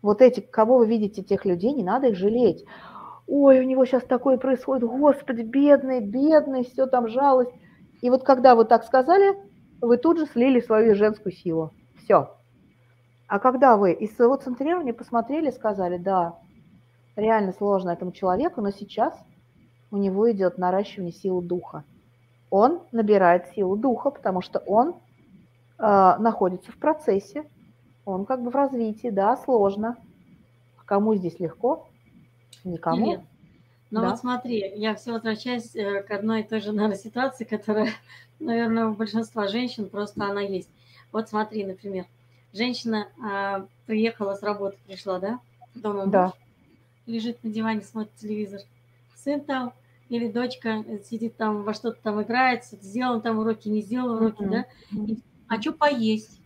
Вот эти, кого вы видите, тех людей, не надо их жалеть. Ой, у него сейчас такое происходит, господи, бедный, бедный, все там жалость. И вот когда вы так сказали, вы тут же слили свою женскую силу. Все. А когда вы из своего центрирования посмотрели, сказали, да, реально сложно этому человеку, но сейчас у него идет наращивание силы духа. Он набирает силу духа, потому что он э, находится в процессе, он как бы в развитии, да, сложно. Кому здесь легко? Никому. Нет. Ну да. вот смотри, я все возвращаюсь э, к одной и той же, наверное, ситуации, [LAUGHS] которая, наверное, у большинства женщин просто она есть. Вот смотри, например, женщина а, приехала с работы, пришла, да? Дома да. муж лежит на диване, смотрит телевизор. Сын там или дочка сидит там, во что-то там играет, сделал там уроки, не сделал уроки, mm-hmm. да? И, а что поесть,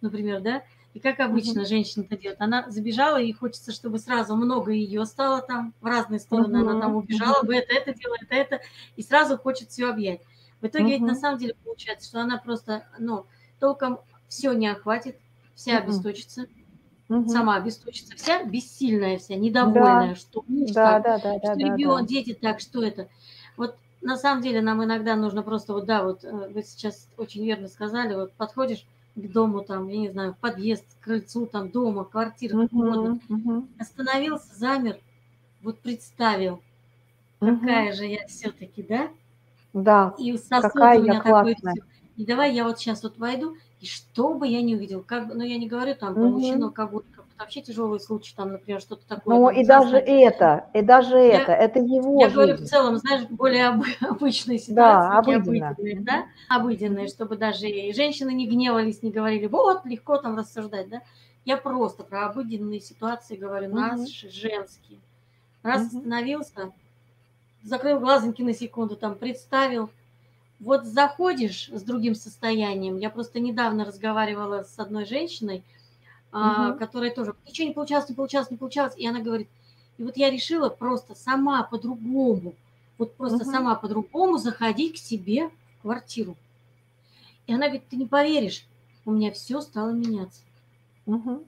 например, да? И как обычно mm-hmm. женщина-то делает, она забежала, и хочется, чтобы сразу много ее стало там, в разные стороны mm-hmm. она там убежала бы, это, это делает, это, это, и сразу хочет все объять. В итоге mm-hmm. ведь на самом деле получается, что она просто, ну, толком все не охватит, вся обесточится, угу. сама обесточится, вся бессильная вся, недовольная, да. что муж да, так, да, да, что да, ребенок, да. дети так, что это. Вот на самом деле нам иногда нужно просто, вот да, вот э, вы сейчас очень верно сказали, вот подходишь к дому, там, я не знаю, в подъезд, к крыльцу, там, дома, квартира, угу, угодно, угу. остановился, замер, вот представил, угу. какая же я все-таки, да? Да, и сосуд какая у меня я такой, классная. И давай я вот сейчас вот войду, и что бы я не увидел, как, ну я не говорю там про угу. мужчину вообще тяжелые случаи, там, например, что-то такое. Ну и даже это, и даже я, это, это его Я жизнь. говорю в целом, знаешь, более об, [LAUGHS] обычные ситуации, да, обыденно. обыденные, да, обыденные, чтобы даже и женщины не гневались, не говорили, вот, легко там рассуждать, да. Я просто про обыденные ситуации говорю, наши женские. Раз угу. остановился, закрыл глазоньки на секунду, там, представил, вот заходишь с другим состоянием, я просто недавно разговаривала с одной женщиной, угу. которая тоже ничего не получалось, не получалось, не получалось. И она говорит, и вот я решила просто сама по-другому, вот просто угу. сама по-другому заходить к себе в квартиру. И она говорит, ты не поверишь, у меня все стало меняться. Угу.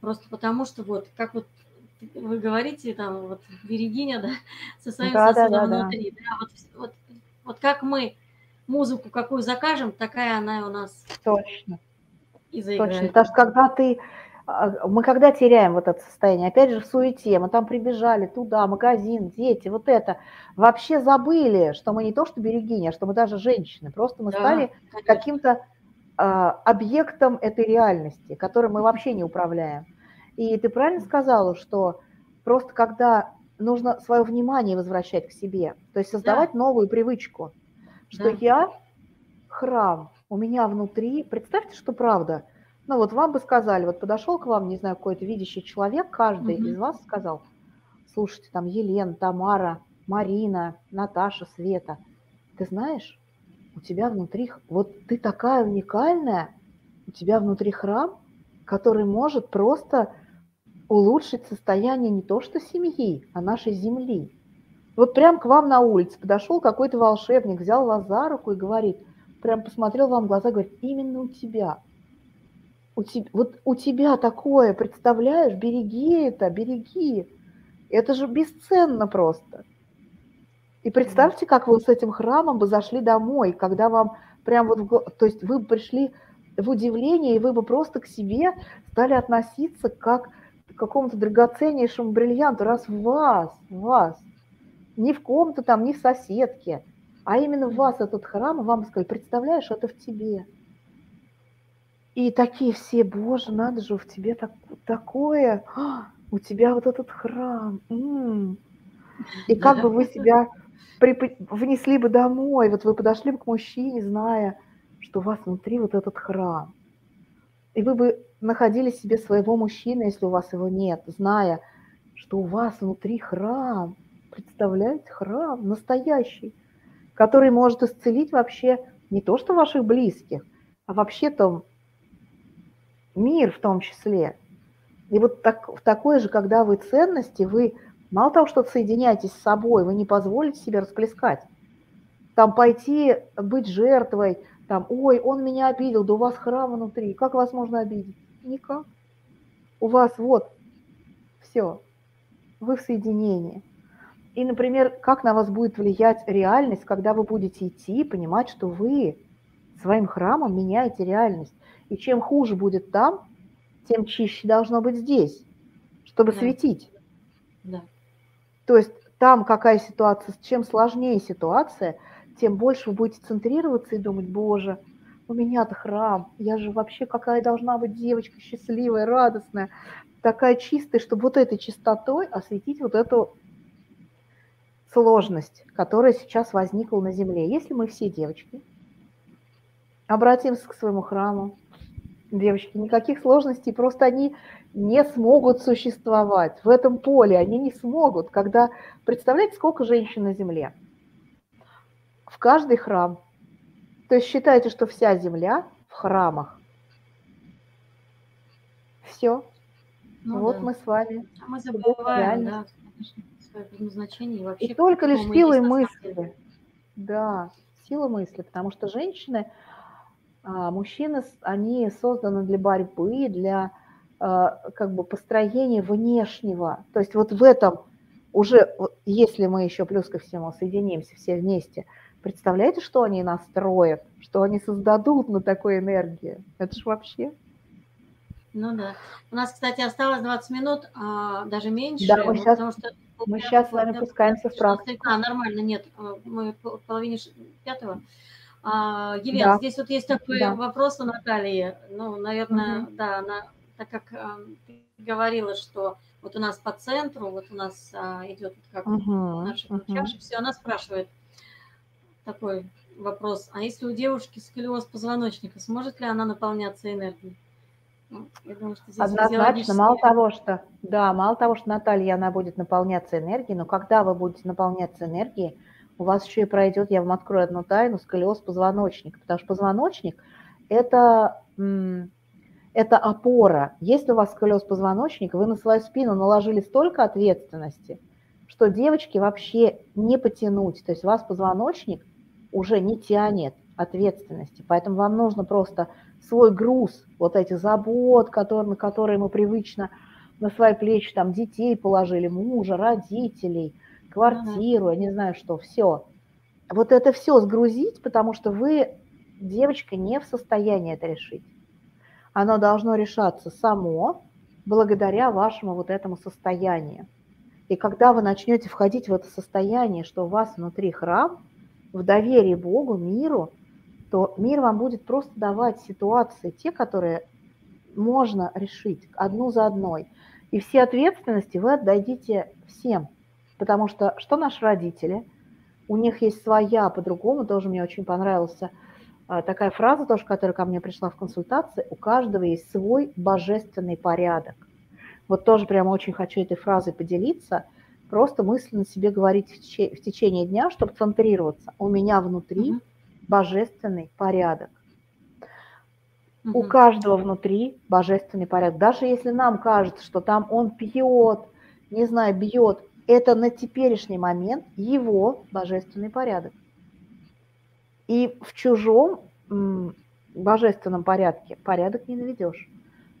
Просто потому что вот, как вот вы говорите, там, вот, Берегиня, да, со своим да, сосудом да, да, внутри, да. Да, вот, вот, вот как мы музыку какую закажем, такая она у нас Точно. и заиграет. Точно, потому что когда ты, а, мы когда теряем вот это состояние, опять же в суете, мы там прибежали туда, магазин, дети, вот это, вообще забыли, что мы не то что берегиня, а что мы даже женщины, просто мы да, стали каким-то а, объектом этой реальности, которой мы вообще не управляем. И ты правильно сказала, что просто когда нужно свое внимание возвращать к себе, то есть создавать да. новую привычку, что да. я храм, у меня внутри, представьте, что правда, ну вот вам бы сказали, вот подошел к вам, не знаю, какой-то видящий человек, каждый угу. из вас сказал, слушайте, там Елена, Тамара, Марина, Наташа, Света, ты знаешь, у тебя внутри, вот ты такая уникальная, у тебя внутри храм, который может просто улучшить состояние не то что семьи, а нашей земли. Вот прям к вам на улице подошел какой-то волшебник, взял вас за руку и говорит, прям посмотрел вам в глаза, говорит, именно у тебя. У тебя вот у тебя такое, представляешь, береги это, береги. Это же бесценно просто. И представьте, как вы с этим храмом бы зашли домой, когда вам прям вот, то есть вы пришли в удивление, и вы бы просто к себе стали относиться как к какому-то драгоценнейшему бриллианту, раз в вас, в вас, не в ком-то там, не в соседке, а именно в вас этот храм, и вам сказали, представляешь, это в тебе. И такие все, боже, надо же, в тебе так, такое, а, у тебя вот этот храм. М-м. И как бы вы себя внесли бы домой, вот вы подошли бы к мужчине, зная, что у вас внутри вот этот храм. И вы бы находили себе своего мужчину, если у вас его нет, зная, что у вас внутри храм. Представляете, храм настоящий, который может исцелить вообще не то что ваших близких, а вообще-то мир в том числе. И вот так, в такое же, когда вы ценности, вы мало того, что соединяетесь с собой, вы не позволите себе расплескать. Там пойти быть жертвой, там, ой, он меня обидел, да у вас храм внутри, как вас можно обидеть? Никак. У вас вот все, вы в соединении. И, например, как на вас будет влиять реальность, когда вы будете идти и понимать, что вы своим храмом меняете реальность. И чем хуже будет там, тем чище должно быть здесь, чтобы да. светить. Да. То есть там какая ситуация, чем сложнее ситуация, тем больше вы будете центрироваться и думать, боже, у меня-то храм, я же вообще какая должна быть девочка счастливая, радостная, такая чистая, чтобы вот этой чистотой осветить вот эту сложность, которая сейчас возникла на земле. Если мы все девочки, обратимся к своему храму, девочки, никаких сложностей, просто они не смогут существовать в этом поле, они не смогут, когда, представляете, сколько женщин на земле? В каждый храм. То есть считайте, что вся земля в храмах. Все. Ну, вот да. мы с вами. А мы забываем, да, свое предназначение. Вообще, и только лишь силой мысли. Да, сила мысли, потому что женщины, а, мужчины, они созданы для борьбы, для а, как бы построения внешнего. То есть вот в этом уже, если мы еще плюс ко всему соединимся все вместе, представляете, что они настроят, что они создадут на такой энергии? Это же вообще... Ну да. У нас, кстати, осталось 20 минут, а, даже меньше. Да, мы сейчас, что мы сейчас с вами пускаемся в практику. А, нормально, нет, э, мы в половине пятого. А, Елена, да. здесь вот есть такой да. вопрос у Натальи. Ну, наверное, угу. да, она, так как а, ты говорила, что вот у нас по центру, вот у нас а, идет как угу. наша угу. все, она спрашивает такой вопрос. А если у девушки сколиоз позвоночника, сможет ли она наполняться энергией? Ну, думаю, Однозначно, мало того, что, да, мало того, что Наталья, она будет наполняться энергией, но когда вы будете наполняться энергией, у вас еще и пройдет, я вам открою одну тайну, сколиоз позвоночника, потому что позвоночник – это, это опора. Если у вас сколиоз позвоночника, вы на свою спину наложили столько ответственности, что девочки вообще не потянуть. То есть вас позвоночник уже не тянет ответственности. Поэтому вам нужно просто свой груз вот этих забот, которые, на которые мы привычно на свои плечи там детей положили, мужа, родителей, квартиру, я не знаю что, все. Вот это все сгрузить, потому что вы, девочка, не в состоянии это решить. Оно должно решаться само благодаря вашему вот этому состоянию. И когда вы начнете входить в это состояние, что у вас внутри храм, в доверии Богу, миру, то мир вам будет просто давать ситуации, те, которые можно решить одну за одной. И все ответственности вы отдадите всем. Потому что что наши родители? У них есть своя, по-другому, тоже мне очень понравился а, такая фраза тоже, которая ко мне пришла в консультации, у каждого есть свой божественный порядок. Вот тоже прямо очень хочу этой фразой поделиться, просто мысленно себе говорить в течение дня, чтобы центрироваться. У меня внутри угу. Божественный порядок. Угу. У каждого внутри божественный порядок. Даже если нам кажется, что там он пьет, не знаю, бьет, это на теперешний момент его божественный порядок. И в чужом божественном порядке порядок не наведешь.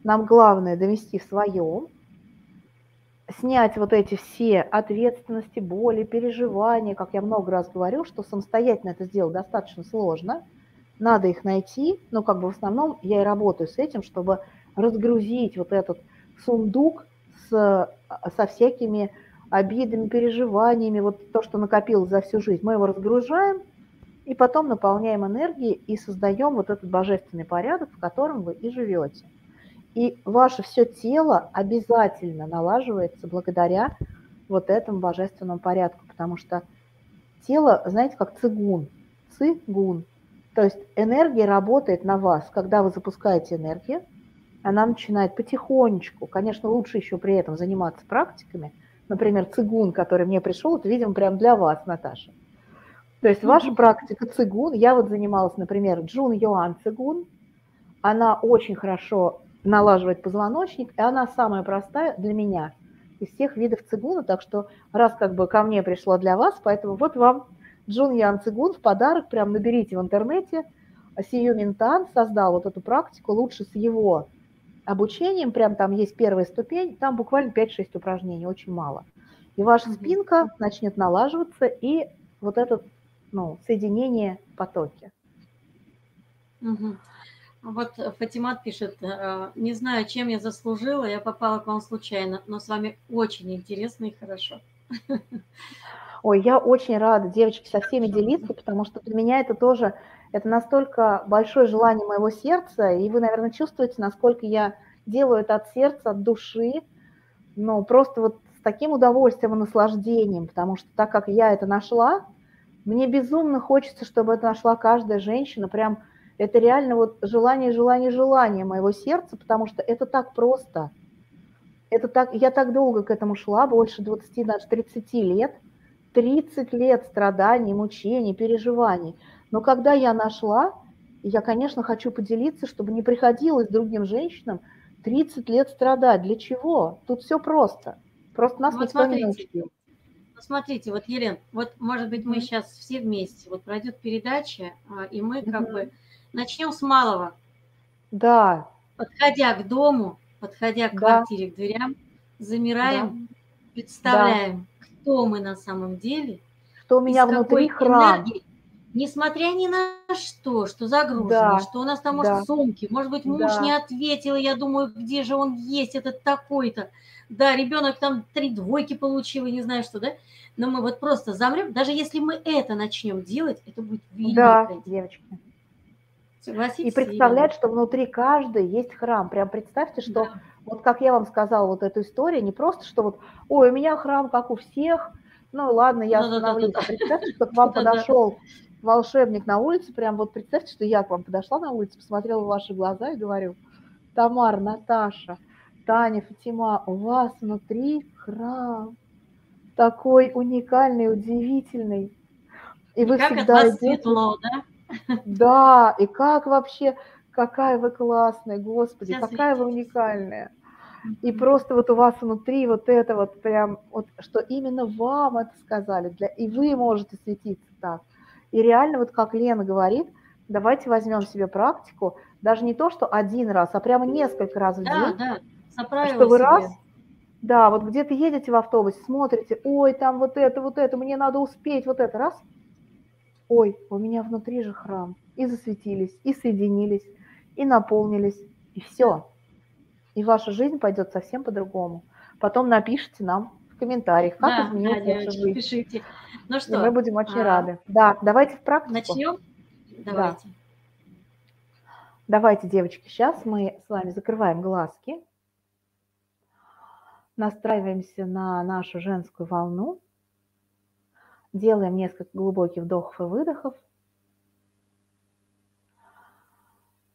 Нам главное довести в своем, снять вот эти все ответственности, боли, переживания, как я много раз говорю, что самостоятельно это сделать достаточно сложно – надо их найти, но как бы в основном я и работаю с этим, чтобы разгрузить вот этот сундук с, со всякими обидами, переживаниями, вот то, что накопилось за всю жизнь, мы его разгружаем и потом наполняем энергией и создаем вот этот божественный порядок, в котором вы и живете. И ваше все тело обязательно налаживается благодаря вот этому божественному порядку, потому что тело, знаете, как цигун, цигун, то есть энергия работает на вас. Когда вы запускаете энергию, она начинает потихонечку, конечно, лучше еще при этом заниматься практиками. Например, цигун, который мне пришел, это, видимо, прям для вас, Наташа. То есть ваша практика цигун, я вот занималась, например, Джун Йоан цигун, она очень хорошо налаживает позвоночник, и она самая простая для меня из всех видов цигуна, так что раз как бы ко мне пришла для вас, поэтому вот вам Джун Ян Цигун в подарок, прям наберите в интернете, Сию Минтан создал вот эту практику лучше с его обучением, прям там есть первая ступень, там буквально 5-6 упражнений, очень мало. И ваша спинка начнет налаживаться, и вот это ну, соединение в потоке. Угу. Вот Фатимат пишет, «Э, не знаю, чем я заслужила, я попала к вам случайно, но с вами очень интересно и хорошо. [LAUGHS] Ой, я очень рада, девочки, со всеми делиться, потому что для меня это тоже, это настолько большое желание моего сердца, и вы, наверное, чувствуете, насколько я делаю это от сердца, от души, ну, просто вот с таким удовольствием и наслаждением, потому что так как я это нашла, мне безумно хочется, чтобы это нашла каждая женщина, прям это реально вот желание, желание, желание моего сердца, потому что это так просто. Это так, я так долго к этому шла, больше 20, даже 30 лет – 30 лет страданий, мучений, переживаний. Но когда я нашла, я, конечно, хочу поделиться, чтобы не приходилось другим женщинам 30 лет страдать. Для чего? Тут все просто. Просто нас вот никто смотрите, не научил. Вот смотрите, вот, Елена, вот, может быть, мы сейчас все вместе, вот пройдет передача, а, и мы как бы начнем с малого. Да. Подходя к дому, подходя к да. квартире, к дверям, замираем, да. представляем, кто мы на самом деле. Что у меня внутри храм. Энергии, несмотря ни на что, что загружено, да, что у нас там, может, да. сумки, может быть, муж да. не ответил, я думаю, где же он есть, этот такой-то. Да, ребенок там три двойки получил, и не знаю что, да? Но мы вот просто замрем, даже если мы это начнем делать, это будет великое. Да, девочки. Согласитесь? И представлять, что внутри каждой есть храм. Прям представьте, что да. вот как я вам сказала вот эту историю, не просто, что вот, ой, у меня храм, как у всех, ну ладно, я остановлюсь. А представьте, что к вам подошел волшебник на улице, прям вот представьте, что я к вам подошла на улице, посмотрела в ваши глаза и говорю, Тамар, Наташа, Таня, Фатима, у вас внутри храм такой уникальный, удивительный. И, и вы как всегда от вас идете... светло, да? Да, и как вообще, какая вы классная, Господи, Сейчас какая вы уникальная. И просто вот у вас внутри вот это вот прям, вот, что именно вам это сказали, для, и вы можете светиться так. И реально, вот как Лена говорит, давайте возьмем себе практику, даже не то, что один раз, а прямо несколько раз в день. Да, да, что вы себе. раз, да, вот где-то едете в автобусе, смотрите, ой, там вот это, вот это, мне надо успеть, вот это, раз. Ой, у меня внутри же храм. И засветились, и соединились, и наполнились, и все. И ваша жизнь пойдет совсем по-другому. Потом напишите нам в комментариях, как да, изменилась да, ваша жизнь. Пишите. Ну что? И мы будем очень а, рады. Да, давайте в практику. Начнем? Давайте. Да. Давайте, девочки, сейчас мы с вами закрываем глазки, настраиваемся на нашу женскую волну, делаем несколько глубоких вдохов и выдохов.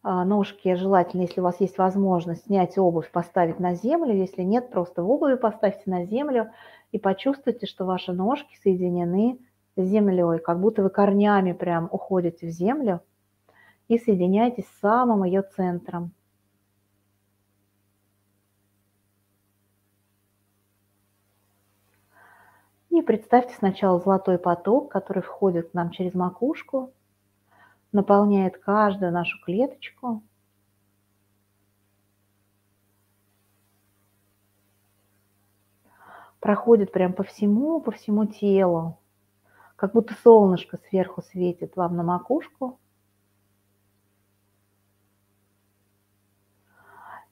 А, ножки желательно, если у вас есть возможность, снять обувь, поставить на землю. Если нет, просто в обуви поставьте на землю и почувствуйте, что ваши ножки соединены с землей, как будто вы корнями прям уходите в землю и соединяйтесь с самым ее центром. И представьте сначала золотой поток, который входит к нам через макушку, наполняет каждую нашу клеточку. Проходит прям по всему, по всему телу, как будто солнышко сверху светит вам на макушку.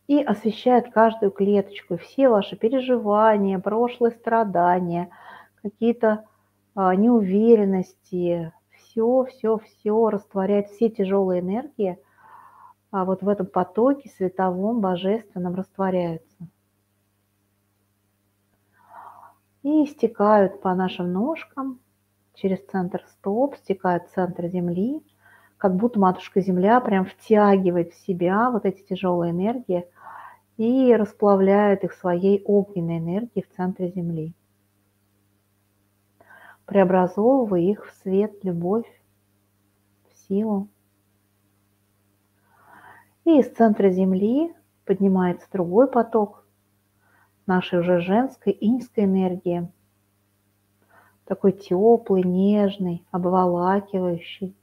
И освещает каждую клеточку, все ваши переживания, прошлые страдания, какие-то а, неуверенности, все, все, все растворяет, все тяжелые энергии а вот в этом потоке световом, божественном растворяются. И стекают по нашим ножкам через центр стоп, стекают в центр земли, как будто матушка земля прям втягивает в себя вот эти тяжелые энергии и расплавляет их своей огненной энергией в центре земли преобразовывая их в свет, любовь, в силу. И из центра Земли поднимается другой поток нашей уже женской иньской энергии, такой теплый, нежный, обволакивающий.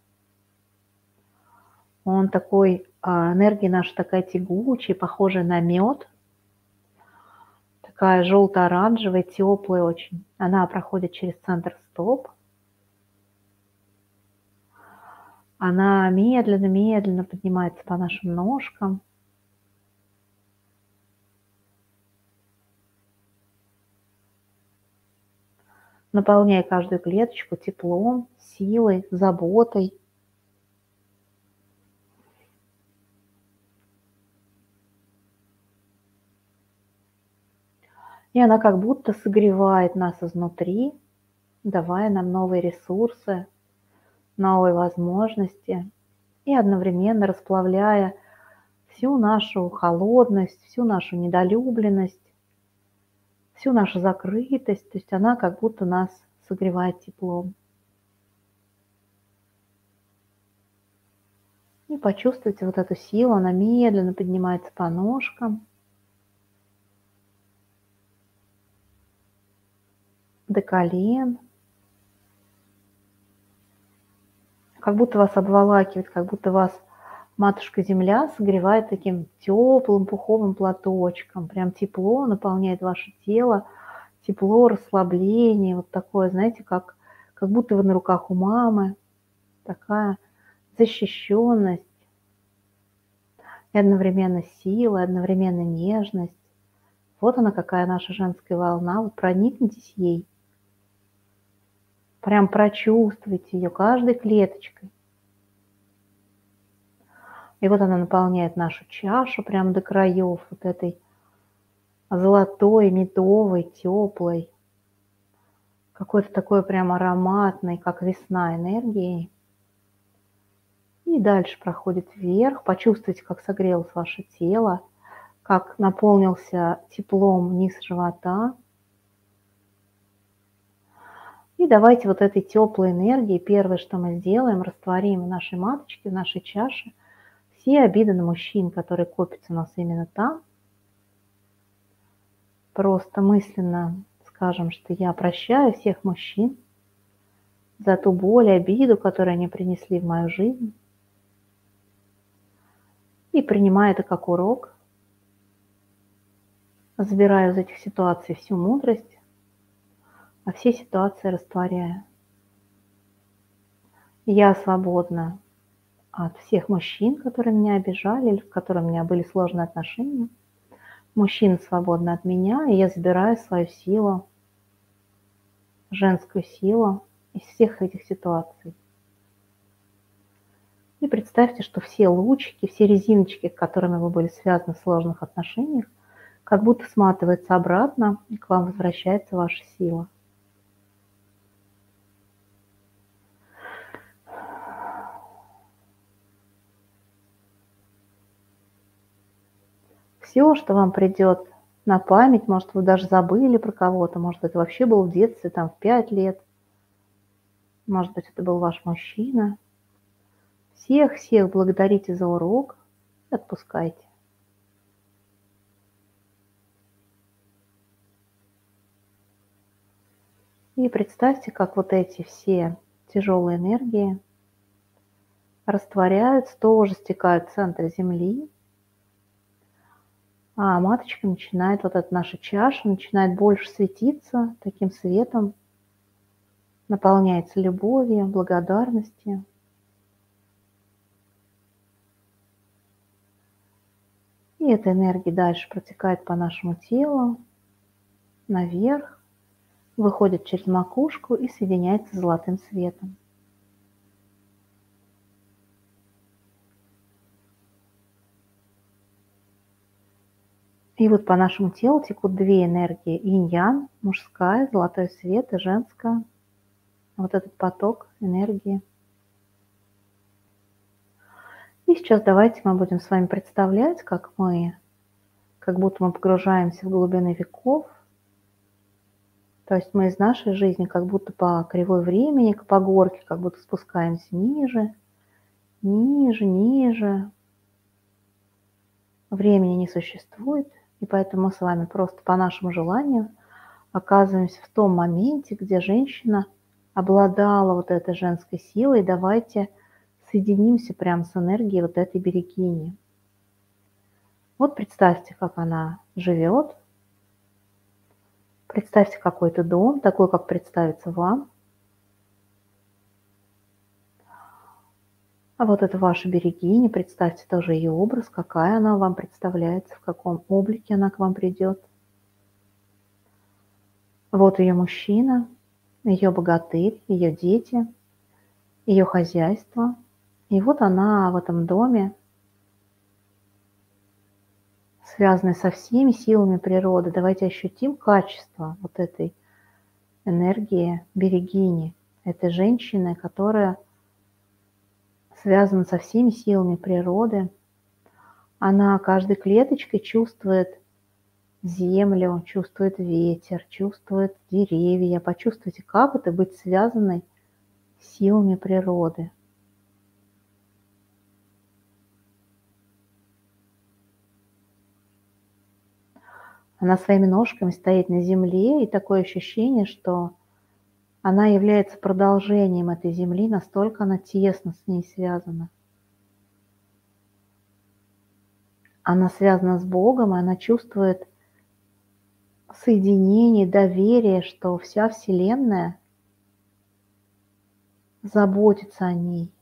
Он такой, а, энергия наша такая тягучая, похожая на мед, такая желто-оранжевая, теплая очень. Она проходит через центр стоп. Она медленно-медленно поднимается по нашим ножкам. наполняя каждую клеточку теплом, силой, заботой. И она как будто согревает нас изнутри, давая нам новые ресурсы, новые возможности и одновременно расплавляя всю нашу холодность, всю нашу недолюбленность, всю нашу закрытость. То есть она как будто нас согревает теплом. И почувствуйте вот эту силу, она медленно поднимается по ножкам – до колен. Как будто вас обволакивает, как будто вас матушка земля согревает таким теплым пуховым платочком. Прям тепло наполняет ваше тело, тепло, расслабление, вот такое, знаете, как, как будто вы на руках у мамы. Такая защищенность и одновременно сила, одновременно нежность. Вот она какая наша женская волна, вот проникнитесь ей. Прям прочувствуйте ее каждой клеточкой. И вот она наполняет нашу чашу прямо до краев вот этой золотой, медовой, теплой, какой-то такой прям ароматной, как весна энергии. И дальше проходит вверх. Почувствуйте, как согрелось ваше тело, как наполнился теплом низ живота. И давайте вот этой теплой энергии, первое, что мы сделаем, растворим в нашей маточке, в нашей чаше все обиды на мужчин, которые копятся у нас именно там, просто мысленно скажем, что я прощаю всех мужчин за ту боль обиду, которую они принесли в мою жизнь, и принимаю это как урок, забираю из этих ситуаций всю мудрость, а все ситуации растворяю. Я свободна от всех мужчин, которые меня обижали, или с которыми у меня были сложные отношения. Мужчина свободны от меня, и я забираю свою силу, женскую силу из всех этих ситуаций. И представьте, что все лучики, все резиночки, с которыми вы были связаны в сложных отношениях, как будто сматывается обратно, и к вам возвращается ваша сила. Все, что вам придет на память, может, вы даже забыли про кого-то, может, это вообще был в детстве, там, в пять лет, может быть, это был ваш мужчина. Всех-всех благодарите за урок. И отпускайте. И представьте, как вот эти все тяжелые энергии растворяются, тоже стекают в центр Земли, а маточка начинает, вот эта наша чаша начинает больше светиться таким светом, наполняется любовью, благодарностью. И эта энергия дальше протекает по нашему телу, наверх, выходит через макушку и соединяется с золотым светом. И вот по нашему телу текут две энергии. Инь-ян, мужская, золотой свет и женская. Вот этот поток энергии. И сейчас давайте мы будем с вами представлять, как мы, как будто мы погружаемся в глубины веков. То есть мы из нашей жизни как будто по кривой времени, по горке, как будто спускаемся ниже, ниже, ниже. Времени не существует. И поэтому мы с вами просто по нашему желанию оказываемся в том моменте, где женщина обладала вот этой женской силой. Давайте соединимся прямо с энергией вот этой берегини. Вот представьте, как она живет. Представьте какой-то дом, такой, как представится вам. А вот это ваша берегиня, представьте тоже ее образ, какая она вам представляется, в каком облике она к вам придет. Вот ее мужчина, ее богатырь, ее дети, ее хозяйство. И вот она в этом доме, связанная со всеми силами природы. Давайте ощутим качество вот этой энергии берегини, этой женщины, которая – связана со всеми силами природы. Она каждой клеточкой чувствует землю, чувствует ветер, чувствует деревья. Почувствуйте, как это быть связанной с силами природы. Она своими ножками стоит на земле, и такое ощущение, что она является продолжением этой земли, настолько она тесно с ней связана. Она связана с Богом, и она чувствует соединение, доверие, что вся Вселенная заботится о ней.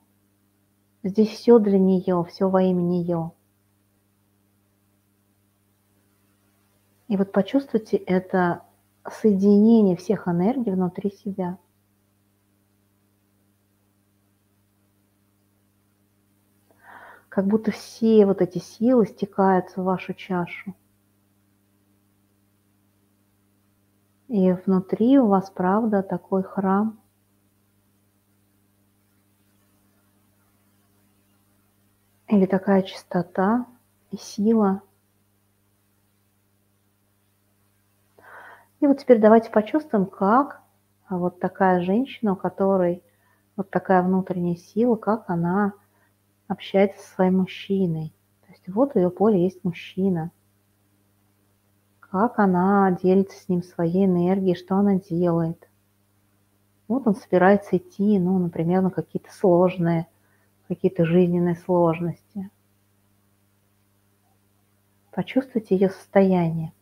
Здесь все для нее, все во имя нее. И вот почувствуйте это соединение всех энергий внутри себя. Как будто все вот эти силы стекаются в вашу чашу. И внутри у вас, правда, такой храм. Или такая чистота и сила – И вот теперь давайте почувствуем, как вот такая женщина, у которой вот такая внутренняя сила, как она общается со своим мужчиной. То есть вот в ее поле есть мужчина. Как она делится с ним своей энергией, что она делает. Вот он собирается идти, ну, например, на какие-то сложные, какие-то жизненные сложности. Почувствуйте ее состояние.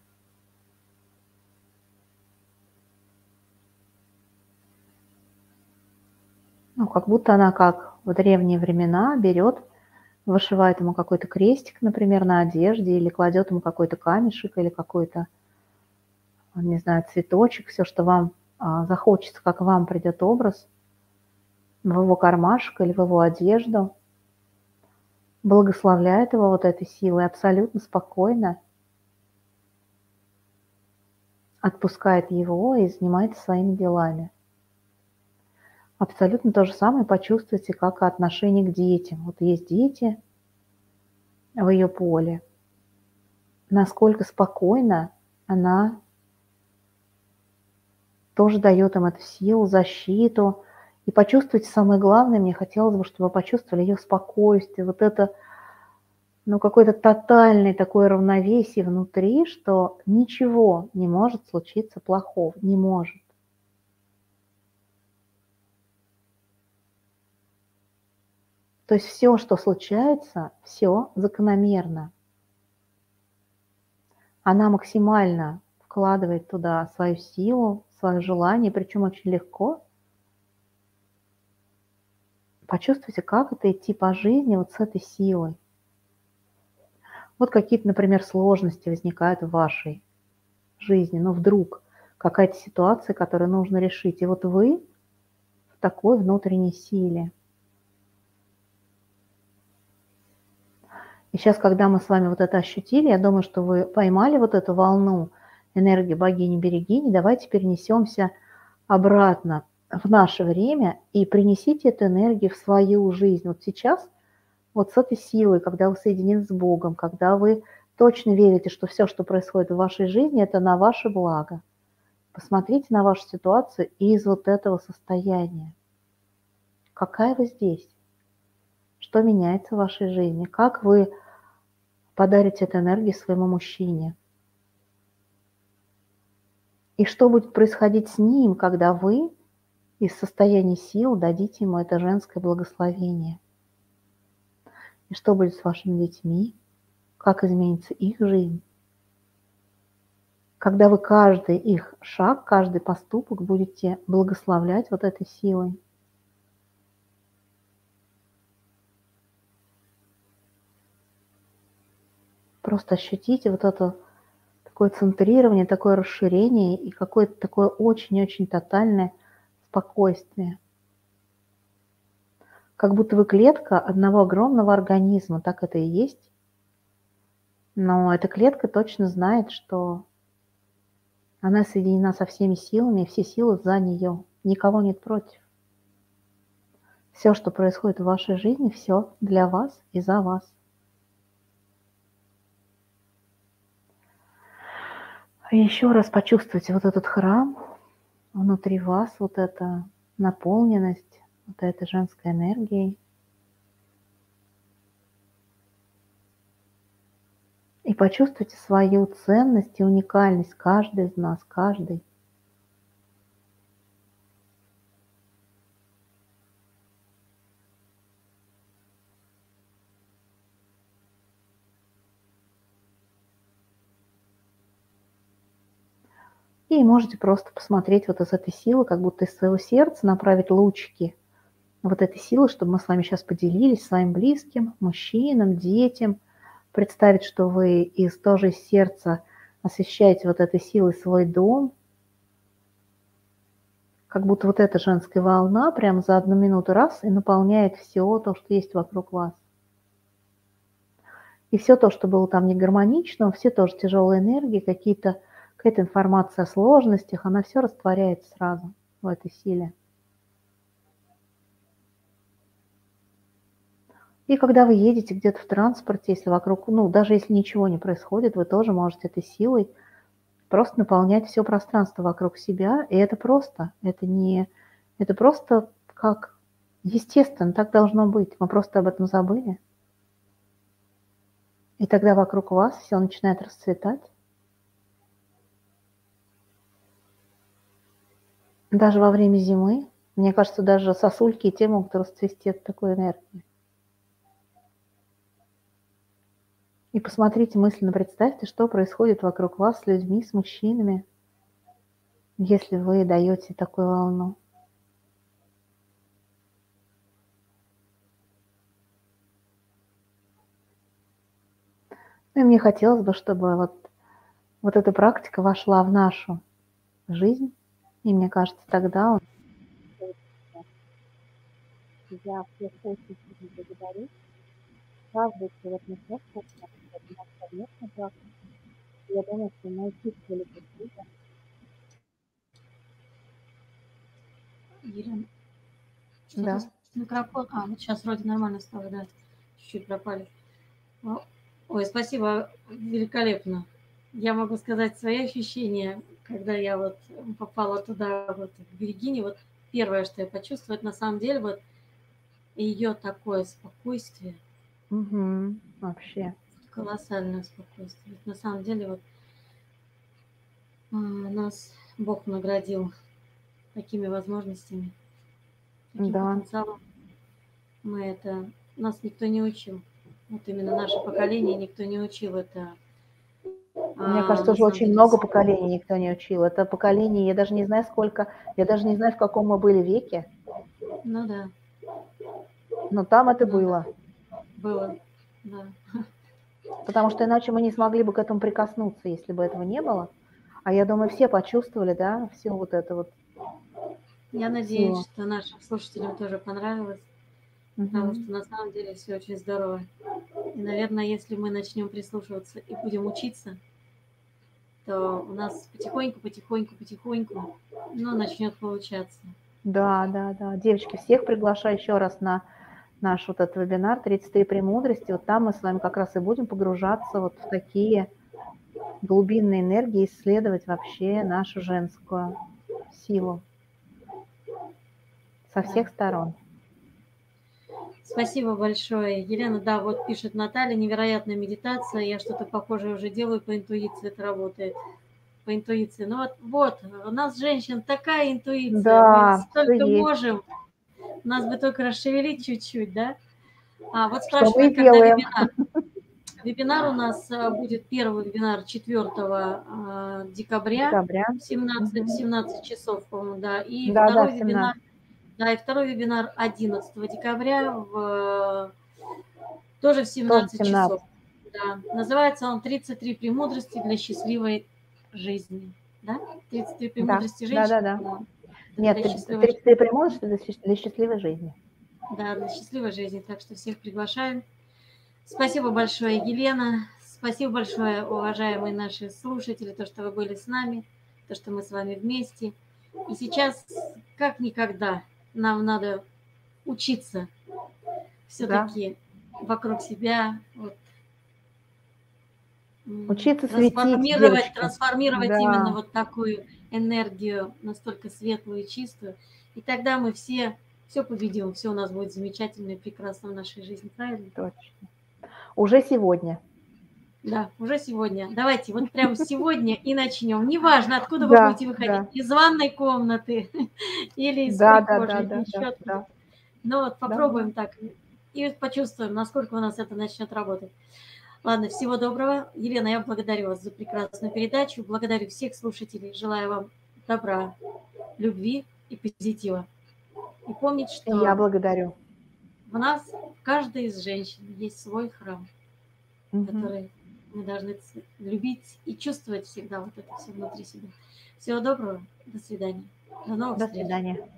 Ну, как будто она, как в древние времена, берет, вышивает ему какой-то крестик, например, на одежде, или кладет ему какой-то камешек, или какой-то, не знаю, цветочек, все, что вам а, захочется, как вам придет образ, в его кармашек или в его одежду, благословляет его вот этой силой абсолютно спокойно, отпускает его и занимается своими делами. Абсолютно то же самое почувствуйте, как отношение к детям. Вот есть дети в ее поле. Насколько спокойно она тоже дает им эту силу, защиту. И почувствуйте самое главное, мне хотелось бы, чтобы вы почувствовали ее спокойствие, вот это, ну, какое-то тотальное такое равновесие внутри, что ничего не может случиться плохого, не может. То есть все, что случается, все закономерно. Она максимально вкладывает туда свою силу, свое желание, причем очень легко. Почувствуйте, как это идти по жизни вот с этой силой. Вот какие-то, например, сложности возникают в вашей жизни, но вдруг какая-то ситуация, которую нужно решить. И вот вы в такой внутренней силе – И сейчас, когда мы с вами вот это ощутили, я думаю, что вы поймали вот эту волну энергии богини-берегини. Давайте перенесемся обратно в наше время и принесите эту энергию в свою жизнь. Вот сейчас, вот с этой силой, когда вы соединены с Богом, когда вы точно верите, что все, что происходит в вашей жизни, это на ваше благо. Посмотрите на вашу ситуацию из вот этого состояния. Какая вы здесь? Что меняется в вашей жизни, как вы подарите эту энергию своему мужчине. И что будет происходить с ним, когда вы из состояния сил дадите ему это женское благословение. И что будет с вашими детьми, как изменится их жизнь. Когда вы каждый их шаг, каждый поступок будете благословлять вот этой силой. Просто ощутите вот это такое центрирование, такое расширение и какое-то такое очень-очень тотальное спокойствие. Как будто вы клетка одного огромного организма, так это и есть. Но эта клетка точно знает, что она соединена со всеми силами, все силы за нее. Никого нет против. Все, что происходит в вашей жизни, все для вас и за вас. А еще раз почувствуйте вот этот храм внутри вас, вот эта наполненность, вот этой женской энергией. И почувствуйте свою ценность и уникальность, каждый из нас, каждый. И можете просто посмотреть вот из этой силы, как будто из своего сердца направить лучики вот этой силы, чтобы мы с вами сейчас поделились своим близким, мужчинам, детям, представить, что вы из тоже из сердца освещаете вот этой силой свой дом, как будто вот эта женская волна прямо за одну минуту раз и наполняет все то, что есть вокруг вас. И все то, что было там не гармонично, все тоже тяжелые энергии, какие-то какая-то информация о сложностях, она все растворяется сразу в этой силе. И когда вы едете где-то в транспорте, если вокруг, ну, даже если ничего не происходит, вы тоже можете этой силой просто наполнять все пространство вокруг себя. И это просто, это не, это просто как, Естественно, так должно быть. Мы просто об этом забыли. И тогда вокруг вас все начинает расцветать. Даже во время зимы, мне кажется, даже сосульки и те могут расцвести от такой энергии. И посмотрите мысленно, представьте, что происходит вокруг вас с людьми, с мужчинами, если вы даете такую волну. Ну и мне хотелось бы, чтобы вот, вот эта практика вошла в нашу жизнь. И мне кажется, тогда он... Я всех очень сильно благодарю. Каждый человек на совместно практику. Я думаю, что мы чувствовали какие-то Елена, Да. микрофон. А, сейчас вроде нормально стало, да. Чуть-чуть пропали. Ой, спасибо, великолепно. Я могу сказать свои ощущения, когда я вот попала туда, вот в Виргинии. Вот первое, что я почувствовала, на самом деле вот ее такое спокойствие. Угу. Вообще. Колоссальное спокойствие. На самом деле вот нас Бог наградил такими возможностями, таким Да. потенциалом. Мы это... Нас никто не учил. Вот именно наше поколение никто не учил это. Мне А, кажется, уже очень много поколений никто не учил. Это поколение, я даже не знаю сколько, я даже не знаю, в каком мы были веке, Ну да, но там это Ну было. было. Да. Потому что иначе мы не смогли бы к этому прикоснуться, если бы этого не было. А я думаю, все почувствовали, да, все вот это вот. Я надеюсь, Сила. что нашим слушателям тоже понравилось, потому что на самом деле все очень здорово. И, наверное, если мы начнем прислушиваться и будем учиться, то у нас потихоньку, потихоньку, потихоньку, ну, начнет получаться. Да, да, да. Девочки, всех приглашаю еще раз на наш вот этот вебинар «33 премудрости». Вот там мы с вами как раз и будем погружаться вот в такие глубинные энергии, исследовать вообще нашу женскую силу со всех сторон. Спасибо большое. Елена, да, вот пишет Наталья, невероятная медитация. Я что-то похожее уже делаю по интуиции, это работает. По интуиции. Ну вот, вот, у нас, женщин, такая интуиция. Да, Мы столько есть. можем. Нас бы только расшевелить чуть-чуть, да? А, вот спрашивают, когда делаем. вебинар. Вебинар у нас а, будет первый вебинар 4 а, декабря. Декабря. В 17, Мгм. в 17 часов, по-моему, да. И Да, да, второй в вебинар, да, и второй вебинар 11 декабря в, тоже в 17 17. часов. Да. Называется он «33 премудрости для счастливой жизни». Да? 33 премудрости да, женщины. да, да. Нет, Для три- счастливой 33 премудрости для счастливой жизни. Да, для счастливой жизни. Так что всех приглашаем. Спасибо большое, Елена. Спасибо большое, уважаемые наши слушатели, то, что вы были с нами, то, что мы с вами вместе. И сейчас, как никогда, нам надо учиться все-таки вокруг себя вот, Учиться светить, трансформировать, девочки. трансформировать Да. именно вот такую энергию настолько светлую и чистую. И тогда мы все все победим, все у нас будет замечательно и прекрасно в нашей жизни, правильно? Точно. Уже сегодня. Да, уже сегодня. Давайте вот прямо сегодня и начнем. Неважно, откуда Да, вы будете выходить, да. из ванной комнаты [LAUGHS] или из Да, да, прихожей, да, да, еще да, да. Ну вот попробуем так и почувствуем, насколько у нас это начнет работать. Ладно, всего доброго. Елена, я благодарю вас за прекрасную передачу. Благодарю всех слушателей. Желаю вам добра, любви и позитива. И помнить, что я благодарю. в нас, в каждой из женщин есть свой храм, Мгм. который мы должны любить и чувствовать всегда вот это все внутри себя. Всего доброго. До свидания. До новых До встреч. свидания.